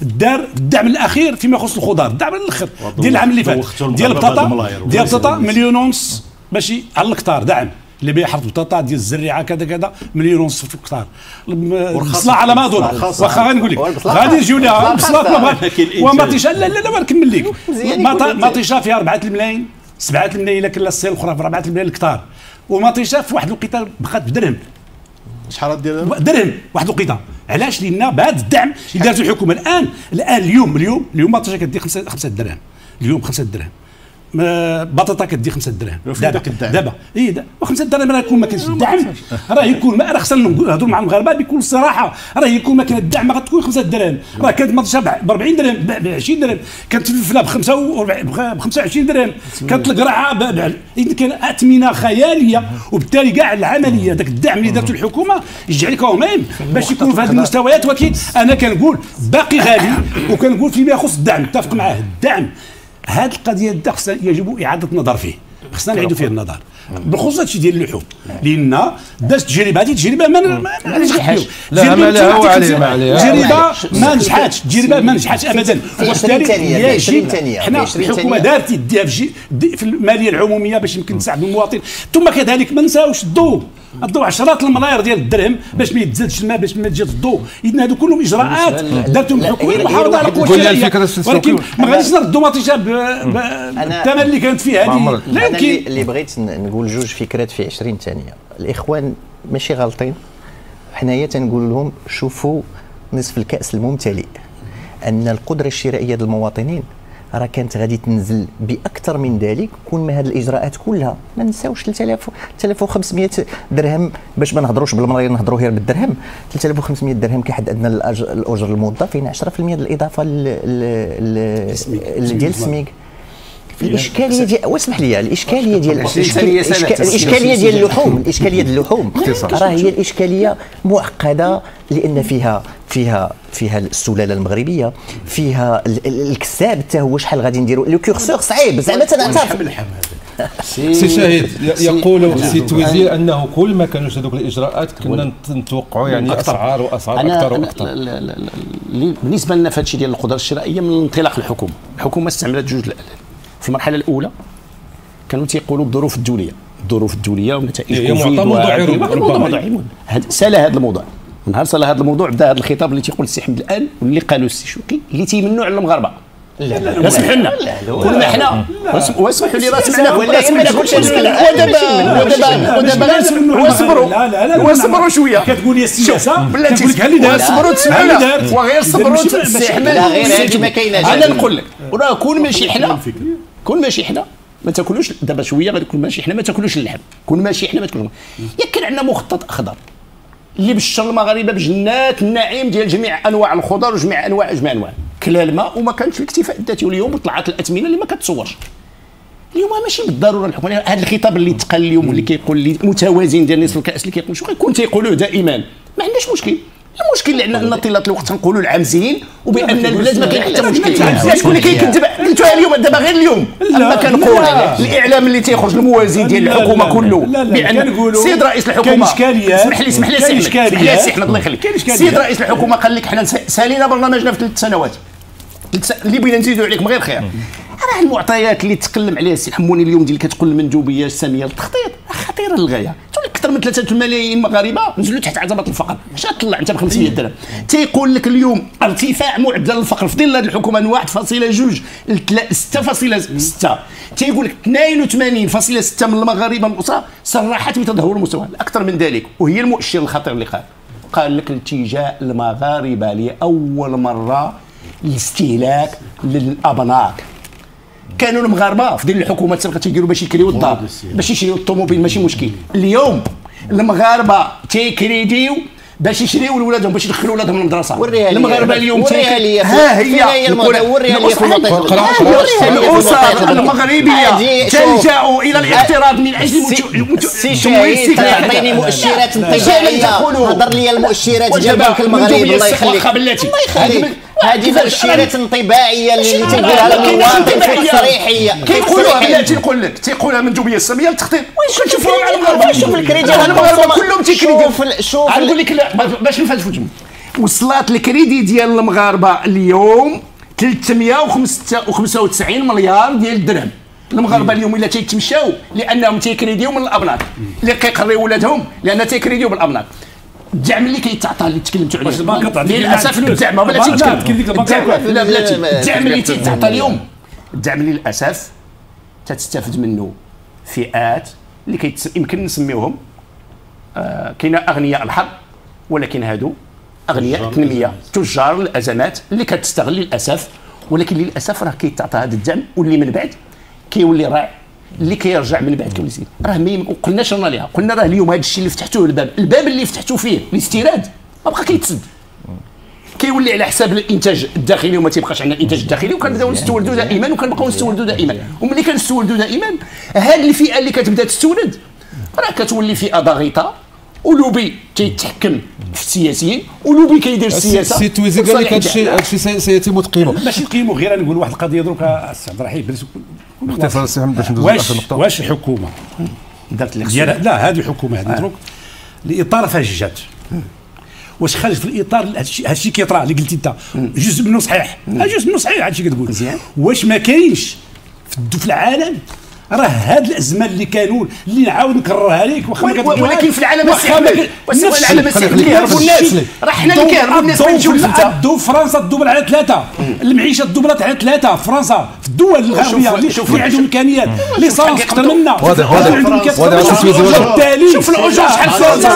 دار الدعم الأخير فيما يخص الخضار. الدعم الآخر ديال العام اللي فات. ديال البطاطا. ديال البطاطا مليون ونص. ماشي على الكتار دعم. اللي بيحرث بطاطا ديال الزريعة كذا كذا مليون ونص في الكتار. البصله على ما اظن واخا غنقول لك غادي يجيو لها البصله ومطيشه لا لا. لا ما نكمل لك. مطيشه فيها 4 الملايين 7 الملايين إلا كان السيل الاخرى في 4 الملايين الكتار. ومطيشه في واحد الوقيته بقات بدرهم. شحال ديال درهم واحد الوقيته علاش؟ لأن بهذا الدعم اللي دارته الحكومة الآن الآن اليوم اليوم اليوم مطيشه كدير 5 درهم. اليوم 5 درهم. بطاطا كدي 5 دراهم. دابا دابا. اي و5 دراهم راه يكون ما كاينش الدعم راه يكون ما راه خصنا نهضروا مع المغاربة بكل صراحة راه يكون ما كان الدعم ما غتكون 5 دراهم. راه كانت مطيشه ب 40 درهم ب 20 درهم كانت الفلفله ب 25 درهم كانت القرعة اذا كان اثمنه خيالية وبالتالي كاع العملية ذاك الدعم اللي دارته الحكومة يرجع لك مهم باش يكون في هذه المستويات. ولكن أنا كنقول باقي غالي وكنقول فيما يخص الدعم. اتفق معاه الدعم. هذه القضية يجب إعادة النظر فيه. خصنا نعيدوا فيه النظر. بخصوص هادشي ديال اللحوم. لأن دازت تجربة هذه تجربة ما ما نجحتش لا ما لا هو عليه ما نجحتش. تجربة ما نجحتش ابدا. وبالتالي يجب حنا الحكومة دارت يديها في المالية العمومية باش يمكن تساعد المواطن. ثم كذلك ما نساوش الضوء. الضوء عشرات الملايير ديال الدرهم باش ما يتزادش الماء باش ما تجيش الضوء اذا هذو كلهم إجراءات. دارتهم الحكومة المحافظه على القوه الشرعيه ولكن ما غاديش نردوا ماتيشا بالثمن اللي كانت فيه هذه لا يمكن اللي بغيت نقول جوج فكرات في 20 ثانية. الإخوان ماشي غالطين. حنايا تنقول لهم شوفوا نصف الكأس الممتلئ. أن القدرة الشرائية ديال المواطنين راه كانت غادي تنزل بأكثر من ذلك كون ما هذه الإجراءات كلها. ما نساوش 3000 3500 درهم باش ما نهضروش بالملايير نهضروا غير بالدرهم. 3500 درهم كيحد أدنى الأجر الموظفين 10% ديال الإضافة ديال السميك الإشكالية ديال واسمح لي الإشكالية ديال الاشكاليه ديال اللحوم الإشكالية ديال اللحوم. راه هي الإشكالية معقدة لأن فيها فيها فيها السلالة المغربية فيها الكساب حتى هو شحال غادي نديروا le curseur صعيب زعما تنعترف. سي شاهد يقول سي تويزي أنه كل ما كانوا هذوك الاجراءات كنا نتوقعوا يعني أسعار وأسعار أكثر وأكثر. بالنسبة لنا في هذا ديال القدرة الشرائية من انطلاق الحكومة. الحكومة استعملت جوج الألات. في المرحله الاولى كانوا تيقولوا الظروف الدوليه الظروف الدوليه ونتائج موضوعي ربما سال هذا الموضوع من نهار سال هذا الموضوع بدا هذا الخطاب اللي تيقول السي حمد الان واللي قالوا السي شوقي اللي تيمنوا على المغاربه لا لا اسمحوا لنا كلنا حنا واسمحوا لي راه سمعنا ولا سمعنا كل شيء ودابا ودابا ودابا واصبروا واصبروا شوية كتقول لي السياسة بلاتي واصبروا تسمعنا وغير صبروا السي حمد لا غير هذه ما كايناش أنا نقول لك وراه كون ماشي حنا كون ماشي حنا ما تاكلوش دابا شوية غادي كون ماشي حنا ما تاكلوش اللحم. كون ماشي حنا ما تاكلوش. ياك كان عندنا مخطط أخضر. اللي بشر المغاربه بجنات النعيم ديال جميع أنواع الخضر وجميع أنواع جميع أنواع. كلا الماء وما كانش الاكتفاء الذاتي واليوم طلعت الأثمنة اللي ما كتصورش. اليوم ماشي بالضرورة الحكومة هذا الخطاب اللي تقال اليوم واللي كيقول لي متوازن ديال نصف الكأس اللي كيقول شو غيكون؟ تيقولوه دائما. ما عندناش مشكل. المشكل اللي عندنا ان طيله الوقت تنقولوا العام زين وبان البلاد ما كاين حتى مشكل شكون اللي كيكذب قلتوها اليوم دابا غير اليوم اما كنقول الاعلام اللي تيخرج الموازين ديال الحكومة كله بان سيد رئيس الحكومة اسمح لي اسمح لي اسمح لي سي احمد الله يخليك سيد رئيس الحكومة قال لك حنا سالينا برنامجنا في ثلاث سنوات اللي بغينا نزيدوا عليك من غير خير راه المعطيات اللي تكلم عليها السي حموني اليوم ديال كتقول المندوبيه الساميه للتخطيط خطيره للغايه أكثر من 3 ملايين مغاربه نزلوا تحت عتبه الفقر. اش طلع أنت ب 500 درهم. تيقول لك اليوم ارتفاع معدل الفقر في ظل هذه الحكومة من 1.2 ل 6.6 تيقول لك 82.6 من المغاربة الأسرة صرحت بتدهور المستوى أكثر من ذلك وهي المؤشر الخطير اللي قال. قال لك الاتجاه المغاربة لأول مرة الاستهلاك للابناك كانوا المغاربة. في ديال الحكومة السابقه تيديروا باش يكريديو الدار باش يشريو الطوموبيل ماشي مشكل. اليوم المغاربة تيكريديو باش يشريوا لولادهم باش يدخلوا ولادهم للمدرسة. وريها المغاربة اليوم وريها لي ها هي وريها لي في الأسر المغربيه تلجا إلى الاقتراض من أجل شهيد تعطيني مؤشرات انطباعيه هضر لي المؤشرات ديال البنك المغربي الله يخليك. الله يخليك. هذه مؤشرات انطباعيه اللي تيقولها المواطن في تصريحيه كيقولوها بلاتي نقول لك تيقولها مندوبيه الساميه للتخطيط وين كنشوفوها مع المغاربه شوف الكريدي. المغاربه كلهم تيكريديو شوف شوف نقول لك لا باش نفلسفوا وصلت الكريدي ديال المغاربة اليوم 395 مليار ديال الدرهم المغاربة اليوم إلا تيتمشاو لأنهم تيكريديو من الابناك اللي كيقريو ولادهم لأن تيكريديو بالابناك الدعم اللي كيتعطى اللي تكلمتوا عليه للأسف الدعم بلاتي. لا بلاتي. الدعم اللي تيتعطى اليوم. الدعم للأسف تستافد منه فئات اللي كيتس... يمكن نسميوهم آه كاين أغنياء الحرب ولكن هادو أغنياء التنميه تجار الأزمات اللي كتستغل للأسف ولكن للأسف راه كيتعطى هذا الدعم واللي من بعد كيولي راع اللي كيرجع من بعد كيولي سيد راه ميم وقلنا شرنا ليها قلنا راه اليوم هذا الشيء اللي فتحتوه الباب. الباب اللي فتحتوا فيه الاستيراد. ما بقى كيتسد. كيولي على حساب الإنتاج الداخلي وما تيبقاش عندنا الإنتاج الداخلي وكنبداو نستوردوا دائما وكنبقاو نستوردوا دائما. وملي كنستوردوا دائما هذه الفئة اللي كتبدا تستورد راه كتولي فئة ضاغطه ولوبي كيتحكم في السياسيين ولوبي كيدير السياسة. سي تويزي قال لك هادشي هادشي سيتم تقييمه. ماشي تقييمه غير نقول واحد القضية دروك السي عبد الرحيم باختصار السي محمد باش ندوزو واش واش الحكومة دارت ديال لا هذه الحكومة هذه دروك. الاطار فاش جات. واش خرج في الإطار؟ هادشي كيطرا اللي قلتي انت. جزء منه صحيح. جزء منه صحيح هادشي كتقول. واش ما كاينش في العالم راه هاد الأزمة اللي كانوا اللي نعاود نكررها لك واخا ولكن في العالم السيحي العالم كيهربوا الناس. راه حنا اللي كيهربوا الناس ما نجيو الدو فرنسا تدوبل على ثلاثة. المعيشة تدوبلات على ثلاثة. فرنسا في الدول الغربيه اللي عندهم إمكانيات ليسانس أكثر منا. واضح واضح واضح بالتالي شوف الاجور شحال فرنسا.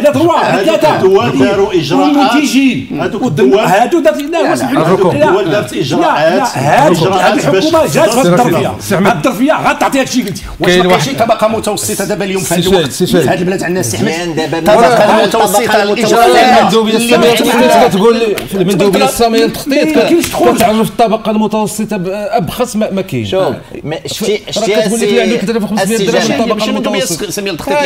لا تروا ثلاثة. الدول داروا إجراءات. والمنتجين هادو دارت الدول دارت إجراءات. إجراءات الحكومة جات في الظرفيه الظرفيه غتعطي هادشي قلتي. واش ما كاينش طبقة متوسطة دابا اليوم في هذا الوقت؟ في هذه البلاد عندنا السي احمد طبقة متوسطة الاجراء المندوبيه السامية. التخطيط كتقول في المندوبيه السامية التخطيط كتعرف الطبقة المتوسطة ابخس ما كاين. شوف شتي شتي كتقول لك عنده 3500 درهم الطبقه المتوسطه الساميه التخطيط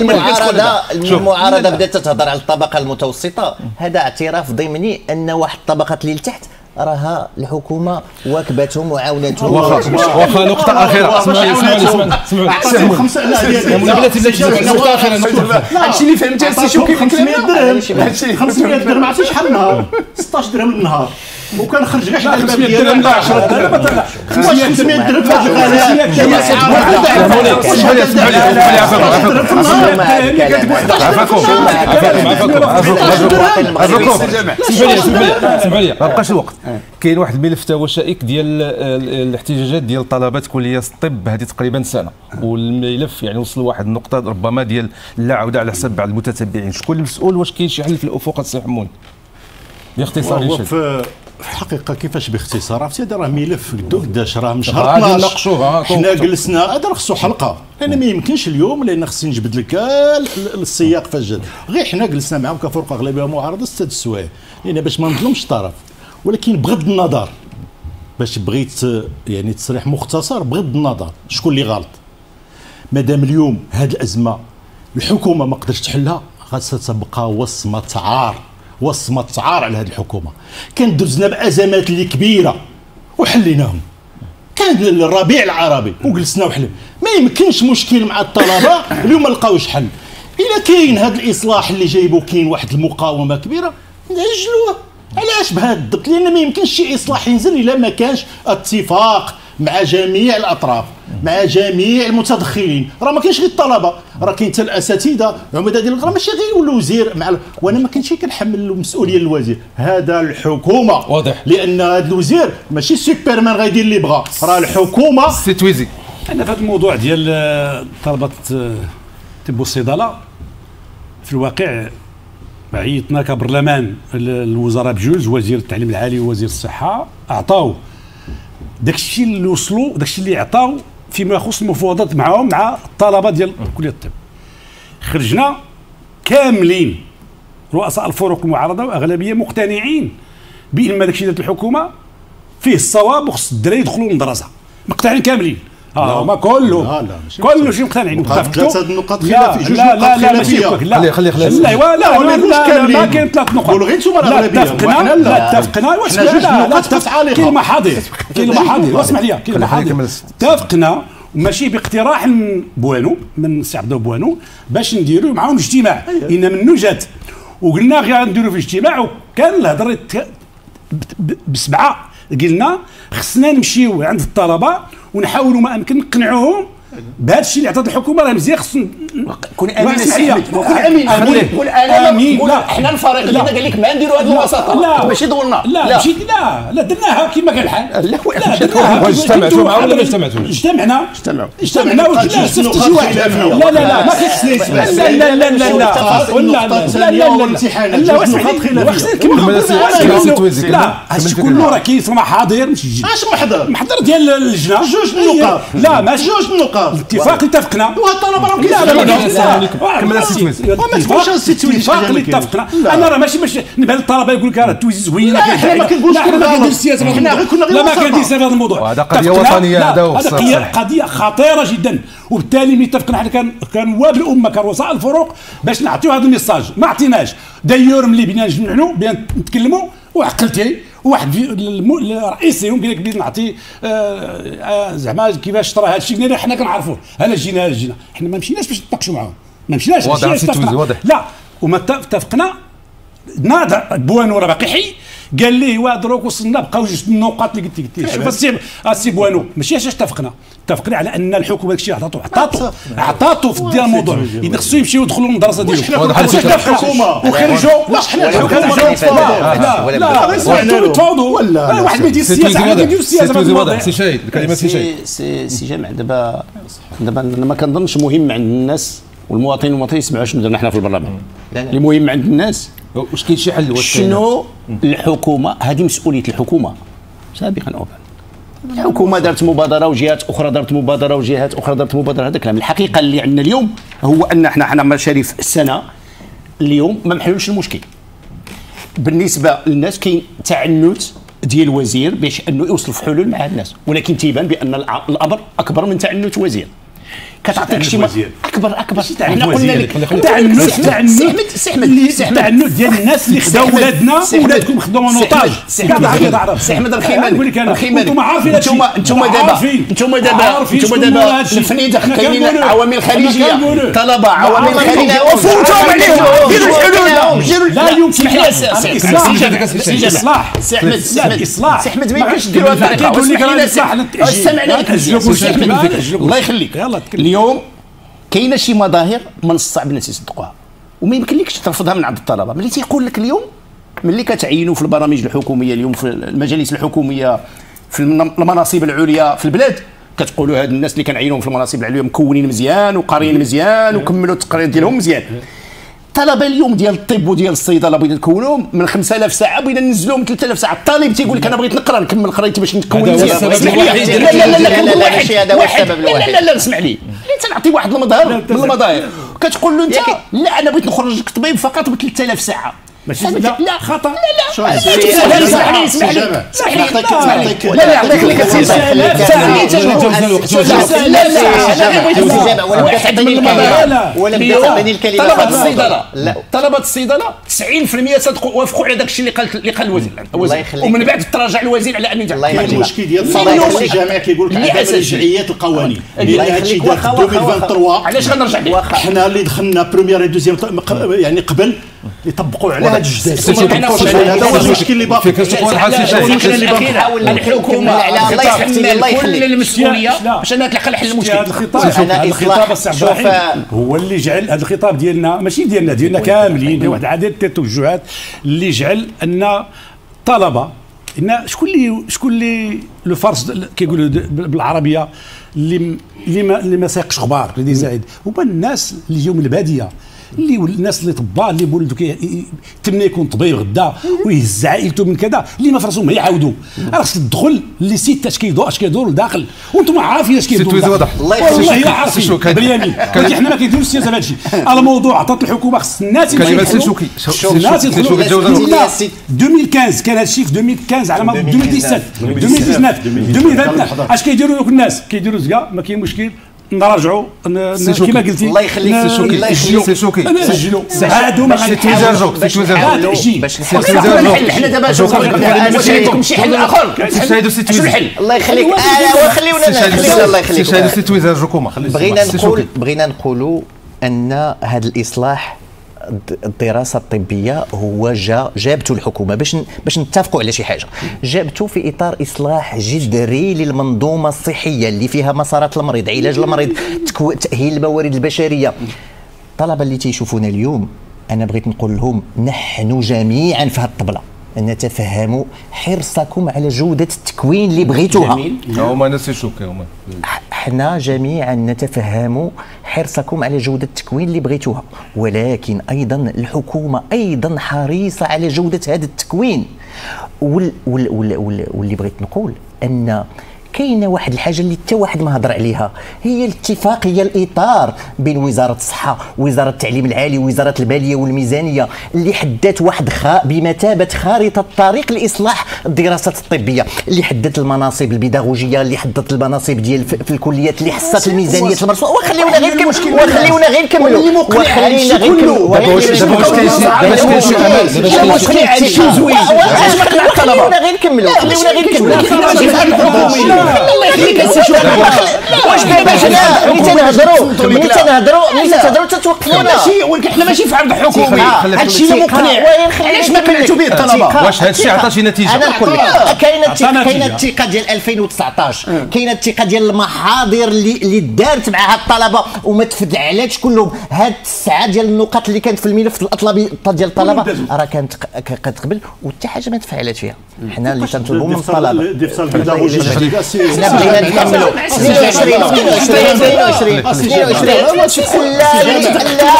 المعارضه المعارضة بدأت تهضر على الطبقة المتوسطة. هذا اعتراف ضمني أن واحد الطبقات اللي لتحت راها الحكومة واكبتهم وعاونتهم. واخا نقطة أخيرة. بلاتي بلاتي نقطة أخيرة هادشي اللي فهمت السي شوف كيف 500 درهم. 500 درهم عرفتي شحال النهار 16 درهم النهار وكان خرج غير 500 درهم لا 10 درهم 500 درهم في هذه اسمحوا لي ما بقاش الوقت كاين واحد الملف تا هو شائك ديال الاحتجاجات ديال طلبات كليه الطب هذه تقريبا سنه والملف يعني وصل لواحد النقطه ربما ديال لا عوده على حساب بعض المتتبعين شكون المسؤول واش كاين شي حل في الافق السي حمون باختصار في الحقيقة كيفاش باختصار؟ عرفتي هذا راه ملف قداش راه من شهر غادي 12 نناقشوه حنا جلسنا هذا راه خصو حلقة. لأن ما يمكنش اليوم لأن خصني نجبد لك السياق فاش جات. غير حنا جلسنا معاهم كفرقة أغلبية معارضه ست السوايع لأن باش ما نظلمش طرف. ولكن بغض النظر باش بغيت يعني تصريح مختصر بغض النظر شكون اللي غلط. مادام اليوم هذه الأزمة الحكومة ما قدرتش تحلها ستبقى وصمه عار وصمه عار على هذه الحكومة. كان دزنا بأزمات اللي كبيرة وحليناهم. كان الربيع العربي وجلسنا وحلم ما يمكنش مشكل مع الطلبة اليوم ما لقاوش حل. إلا كاين هذا الإصلاح اللي جايبو كاين واحد المقاومة كبيرة. نعجلوه. علاش بهذا الضبط؟ لأن ما يمكنش شي إصلاح ينزل إلا ما كانش اتفاق مع جميع الأطراف مع جميع المتدخلين. راه ما كاينش غير الطلبة. راه كاين حتى الأساتذة عمداء ديال راه ماشي غير يولوا وزير مع ال... وأنا ما كنتش كنحمل المسؤولية للوزير. هذا الحكومة. واضح. لأن هذا الوزير ماشي سوبرمان غيدير اللي بغا. راه الحكومة سي تويزي أنا في هذا الموضوع ديال طلبة طب الصيدلة في الواقع عيطنا كبرلمان الوزراء بجوج وزير التعليم العالي ووزير الصحة أعطاو. داك الشيء اللي وصلوا داك الشيء اللي عطاو فيما يخص المفاوضات معهم مع الطلبة ديال كليه الطب. خرجنا كاملين رؤساء الفروق المعارضة وأغلبية مقتنعين بأن داك الشيء الحكومة فيه الصواب وخص الدراري يدخلوا المدرسة. مقتنعين كاملين. آه. ما كله. لا لا كله شي مقتنعين ثلاثة النقاط خلافيه لا لا لا ماشي لا خلي خلي لا لا لا لا ما كاين ثلاث نقاط. قولوا غير أنتم الاغلبيه لا اتفقنا لا اتفقنا واش لا لا كاين محاضر كاين محاضر واسمع لي كاين محاضر اتفقنا ماشي باقتراح من بوانو من سي عبد بوانو باش نديروا معاهم اجتماع. إن منه جات وقلنا غير نديروا في اجتماع وكان الهضره بسبعه قلنا خصنا نمشيو عند الطلبة ونحاولوا ما أمكن نقنعوهم. بهذا الشيء اللي عطات الحكومة راه مزيان خص كون امين كون امين كون امين لا حنا الفريق اللي قال لك ما نديروا هذه الوساطه لا ماشي دورنا لا لا لا لا درناها كما كان الحال لا لا درناها اجتمعتوا معهم ولا ما اجتمعتوش؟ اجتمعنا اجتمعنا اجتمعنا وجبنا صفت شي واحد لا لا لا ما كاينش لا لا لا لا لا لا لا لا لا لا لا اش كله راه كاين محاضر ماشي اش محضر محضر ديال اللجنه جوج نقاط لا ماشي جوج نقاط الاتفاق اللي اتفقنا والطلبه راهم لا لا ما الاتفاق اللي اتفقنا أنا راه ماشي باش نبان الطلبه يقول لك راه التويزي زوينه حنا ما كنقولش لا حنا كندير السياسة في هذا الموضوع لا ما كندير في هذا الموضوع هذا قضيه وطنيه هذا هذا قضيه خطيره جدا وبالتالي ملي اتفقنا حنا كان كان واب الامه كرؤساء الفروق باش نعطيو هذا الميساج ما عطيناش دايور ملي بينا نجمعوا بين نتكلموا وعقلتي واحد الرئيس فيهم قال لك نعطي زعما كيفاش ترى هذا الشيء حنا كنعرفوه. هلا جينا هلا جينا. حنا ما مشيناش باش نتناقشوا معاهم. ما مشيناش واضح واضح. لا وما اتفقنا ناضع بوانو راه باقي حي قال لي وا دروك وصلنا بقاو جوج النقاط اللي قلت لك شوف السي السي بوانو ماشي اش اتفقنا؟ اتفقنا على أن الحكومة داكشي عطاتو عطاتو عطاتو في الديال الموضوع. إذا خصو يمشيو يدخلوا المدرسة ديالهم الحكومة وخرجوا واش حنا الحكومة. لا لا لا تفاوضوا ولا واحد ما يدير السياسة واحد يدير السياسة سي شاهد الكلمة سي سي سي جامع دابا دابا أنا ما كنظنش مهم عند الناس والمواطنين والمواطنين يسمعوا شنو درنا حنا في البرلمان. اللي مهم عند الناس واش كاين شي حل شنو الحكومة؟ هذه مسؤولية الحكومة. سابقا أو الحكومة دارت مبادرة وجهات أخرى دارت مبادرة وجهات أخرى دارت مبادرة. هذا الكلام. الحقيقة اللي عندنا اليوم هو أن إحنا حنا مشاريف السنة اليوم ما محلولش المشكل. بالنسبة للناس كاين تعنت ديال الوزير باش أنه يوصل في حلول مع الناس. ولكن تيبان بأن الأمر أكبر من تعنت وزير. كتعطيك شي اكبر اكبر إحنا قلنا لك تعنت تعنت تعنت ديال الناس اللي خداو ولادنا ولادكم خداو نوطاج كاع سي احمد الخيماني نقول لك أنا أنتم عارفين أنتم أنتم دابا أنتم دابا أنتم دابا الفنيده كاينين عوامل خارجيه طلبه عوامل خارجيه وفوتوا عليهم ديروا الحلول لا يمكن اسمح لي سي اصلاح سي احمد سي احمد ما يمكنش ديروا لك أنا اصلاح استمعنا لك الله يخليك اليوم كاينة شي مظاهر من الصعب الناس يصدقوها. وما يمكنلكش ترفضها من عند الطلبة. ملي تيقول لك اليوم ملي كتعينوا في البرامج الحكومية اليوم في المجالس الحكومية في المناصب العليا في البلاد كتقولوا هاد الناس اللي كنعينوهم في المناصب العليا مكونين مزيان وقاريين مزيان وكملوا التقرير ديالهم مزيان. الطلبه اليوم ديال الطب وديال الصيدلة بغينا نكونوهم من 5000 ساعة بغينا ننزلوهم 3000 ساعة. الطالب تيقول لك أنا بغيت نقرأ نكمل قرايتي باش نكون مزيان. لا لا لا لا لا هو السبب الوحيد. لا لا لا اسمع لي. تنعطي واحد المظهر من المظاهر. كتقول له انت لا أنا بغيت نخرجك طبيب فقط ب 3000 ساعة. ماشي لا لا خطأ. لا لا. اسمح لي اسمح لي اسمح لي اسمح لي. لا لا الله يخليك لا لا ولا بدا تعطيني الكلمة ولا بدا تعطيني الكلمة طلبة الصيدلة. لا. طلبة الصيدلة 90% صدقوا وافقوا على داك الشيء اللي قال اللي قال الوزير ومن بعد تراجع الوزير على انه يدعم كاين المشكل ديال الفريق الجامعي كيقول لك عدم رجعيه القوانين. لأن هادشي دار في 2023 علاش غنرجع لك؟ حنا اللي دخلنا بروميير دوزيام يعني قبل يطبقوا على هذا الجداد. هذا هو المشكل اللي باقي. الحكومة على الله يحمل الله كل المسؤولية باش انها تلقى الحل المشكل. هذا الخطاب. الخطاب هو اللي جعل هذا الخطاب ديالنا ماشي ديالنا ديالنا كاملين واحد عدد التوجهات اللي جعل أن طلبة إن شكون اللي شكون اللي لو فارس كيقولوا بالعربية اللي اللي ما اللي ما سايقش غبار اللي زايد. هما الناس اللي جاوا من البادية. اللي الناس اللي طباء اللي ولدوا تمنى يكون طبيب غدا ويهز عائلته من كذا اللي ما فرسهم ما يعاودوا راه خصك تدخل اللي سيت اش كيدور اش كيدور لداخل. وأنتم عارفين اش كيدور واضح. والله الا عارفين ولكن حنا ما كيديروش السياسة بهذا الشيء. الموضوع عطات الحكومة خص الناس كلمه سي شوكي. الناس يدخلوا 2015 كان هذا الشيء في 2015 على 2017 2019 2029 اش كيديروا دوك الناس؟ كيديروا زكا ما كاين مشكل. نراجعوا كما قلتي. الله يخليك سي شوكي. الله يخليك. سي شوكي. نسجلوا هادو ما سي تويزرجو سي تويزرجو باش حنا دابا شوف شي حل اخر سي تويزر الله يخليك. خليونا الله يخليك. سي تويزرجوكم بغينا نقول بغينا نقولوا أن هذا الإصلاح الدراسة الطبية هو جا جابته الحكومة باش باش نتفقوا على شي حاجة. جابته في إطار إصلاح جذري للمنظومة الصحية اللي فيها مسارات المريض علاج المريض تأهيل الموارد البشرية. الطلبه اللي تيشوفونا اليوم أنا بغيت نقول لهم نحن جميعا في هذه الطبلة. نتفهم حرصكم على جودة التكوين اللي بغيتوها. هما ناس يشوك هما. حنا جميعا نتفهم حرصكم على جودة التكوين اللي بغيتوها. ولكن أيضا الحكومة أيضا حريصة على جودة هذا التكوين. وال وال وال وال واللي بغيت نقول أن كاينة واحد الحاجة اللي حتى واحد ما هضر عليها. هي الاتفاقيه الإطار بين وزارة الصحة ووزاره التعليم العالي ووزاره المالية والميزانية اللي حدات واحد خا بمثابة خارطة الطريق لإصلاح الدراسات الطبية اللي حددت المناصب البيداغوجية اللي حددت المناصب ديال في الكليات اللي حصت الميزانية المرسومة. وخليونا غير نكملوا وخليونا غير نكملوا وخلينا غير نكملوا دابا واش دابا واش كاين شي دابا واش كاين شي امل دابا واش كاين شي زوين خليونا غير نكملوا خليونا غير نكملوا الله يخليك السي واش حنا ملي تنهضروا تنهضروا تتوقفونا ولكن ماشي في عرض حكومي هذا الشيء مقنع علاش ما كملتوا به الطلبه واش هذا الشيء نتيجه أنا نقول كاينة كاينة الثقه ديال 2019 كاينة الثقه ديال المحاضر اللي دارت مع هاد الطلبه وما تفدعلاتش كلهم هاد التسعه ديال النقاط اللي كانت في الملف الاطلبي ديال الطلبه راه كانت قبل وحتى حاجة ما تفعلت فيها حنا اللي تنطلبوا من الطلبه حنا بغينا نكملوا 22 22 22 لا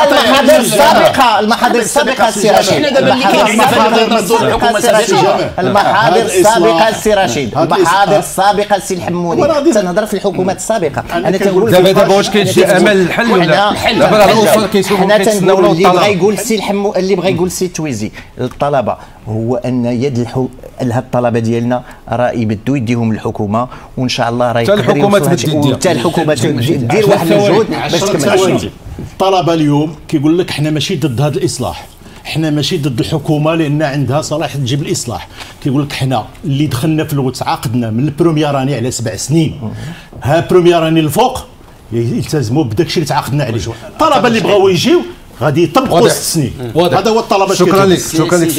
المحاضر السابقه المحاضر السابقه السي رشيد المحاضر السابقه السي رشيد المحاضر السابقه السي الحموني تنهضر في الحكومات السابقه أنا تنقول دابا دابا واش كاين شي امل الحل ولا دابا الاسر كيشوفوا أنا تنقول اللي بغى يقول السي الحمو اللي بغى يقول السي تويزي الطلبه هو أن يد الحو... الطلبة ديالنا راه يبدوا يديهم الحكومة وإن شاء الله راه يقدر الحكومة تبدي حتى الحكومة دير واحد المجهود باش تكمل. الطلبة اليوم كيقول لك حنا ماشي ضد هذا الإصلاح. حنا ماشي ضد الحكومة لأن عندها صلاح تجيب الإصلاح. كيقول لك حنا اللي دخلنا في الوقت عقدنا من البروميير على سبع سنين. ها بروميير الفوق يلتزموا بداك الشيء اللي تعاقدنا عليه. الطلبة اللي بغاو يجيو غادي يطبقوا ست سنين. هذا هو الطلب شكرا لك. شكرا لك.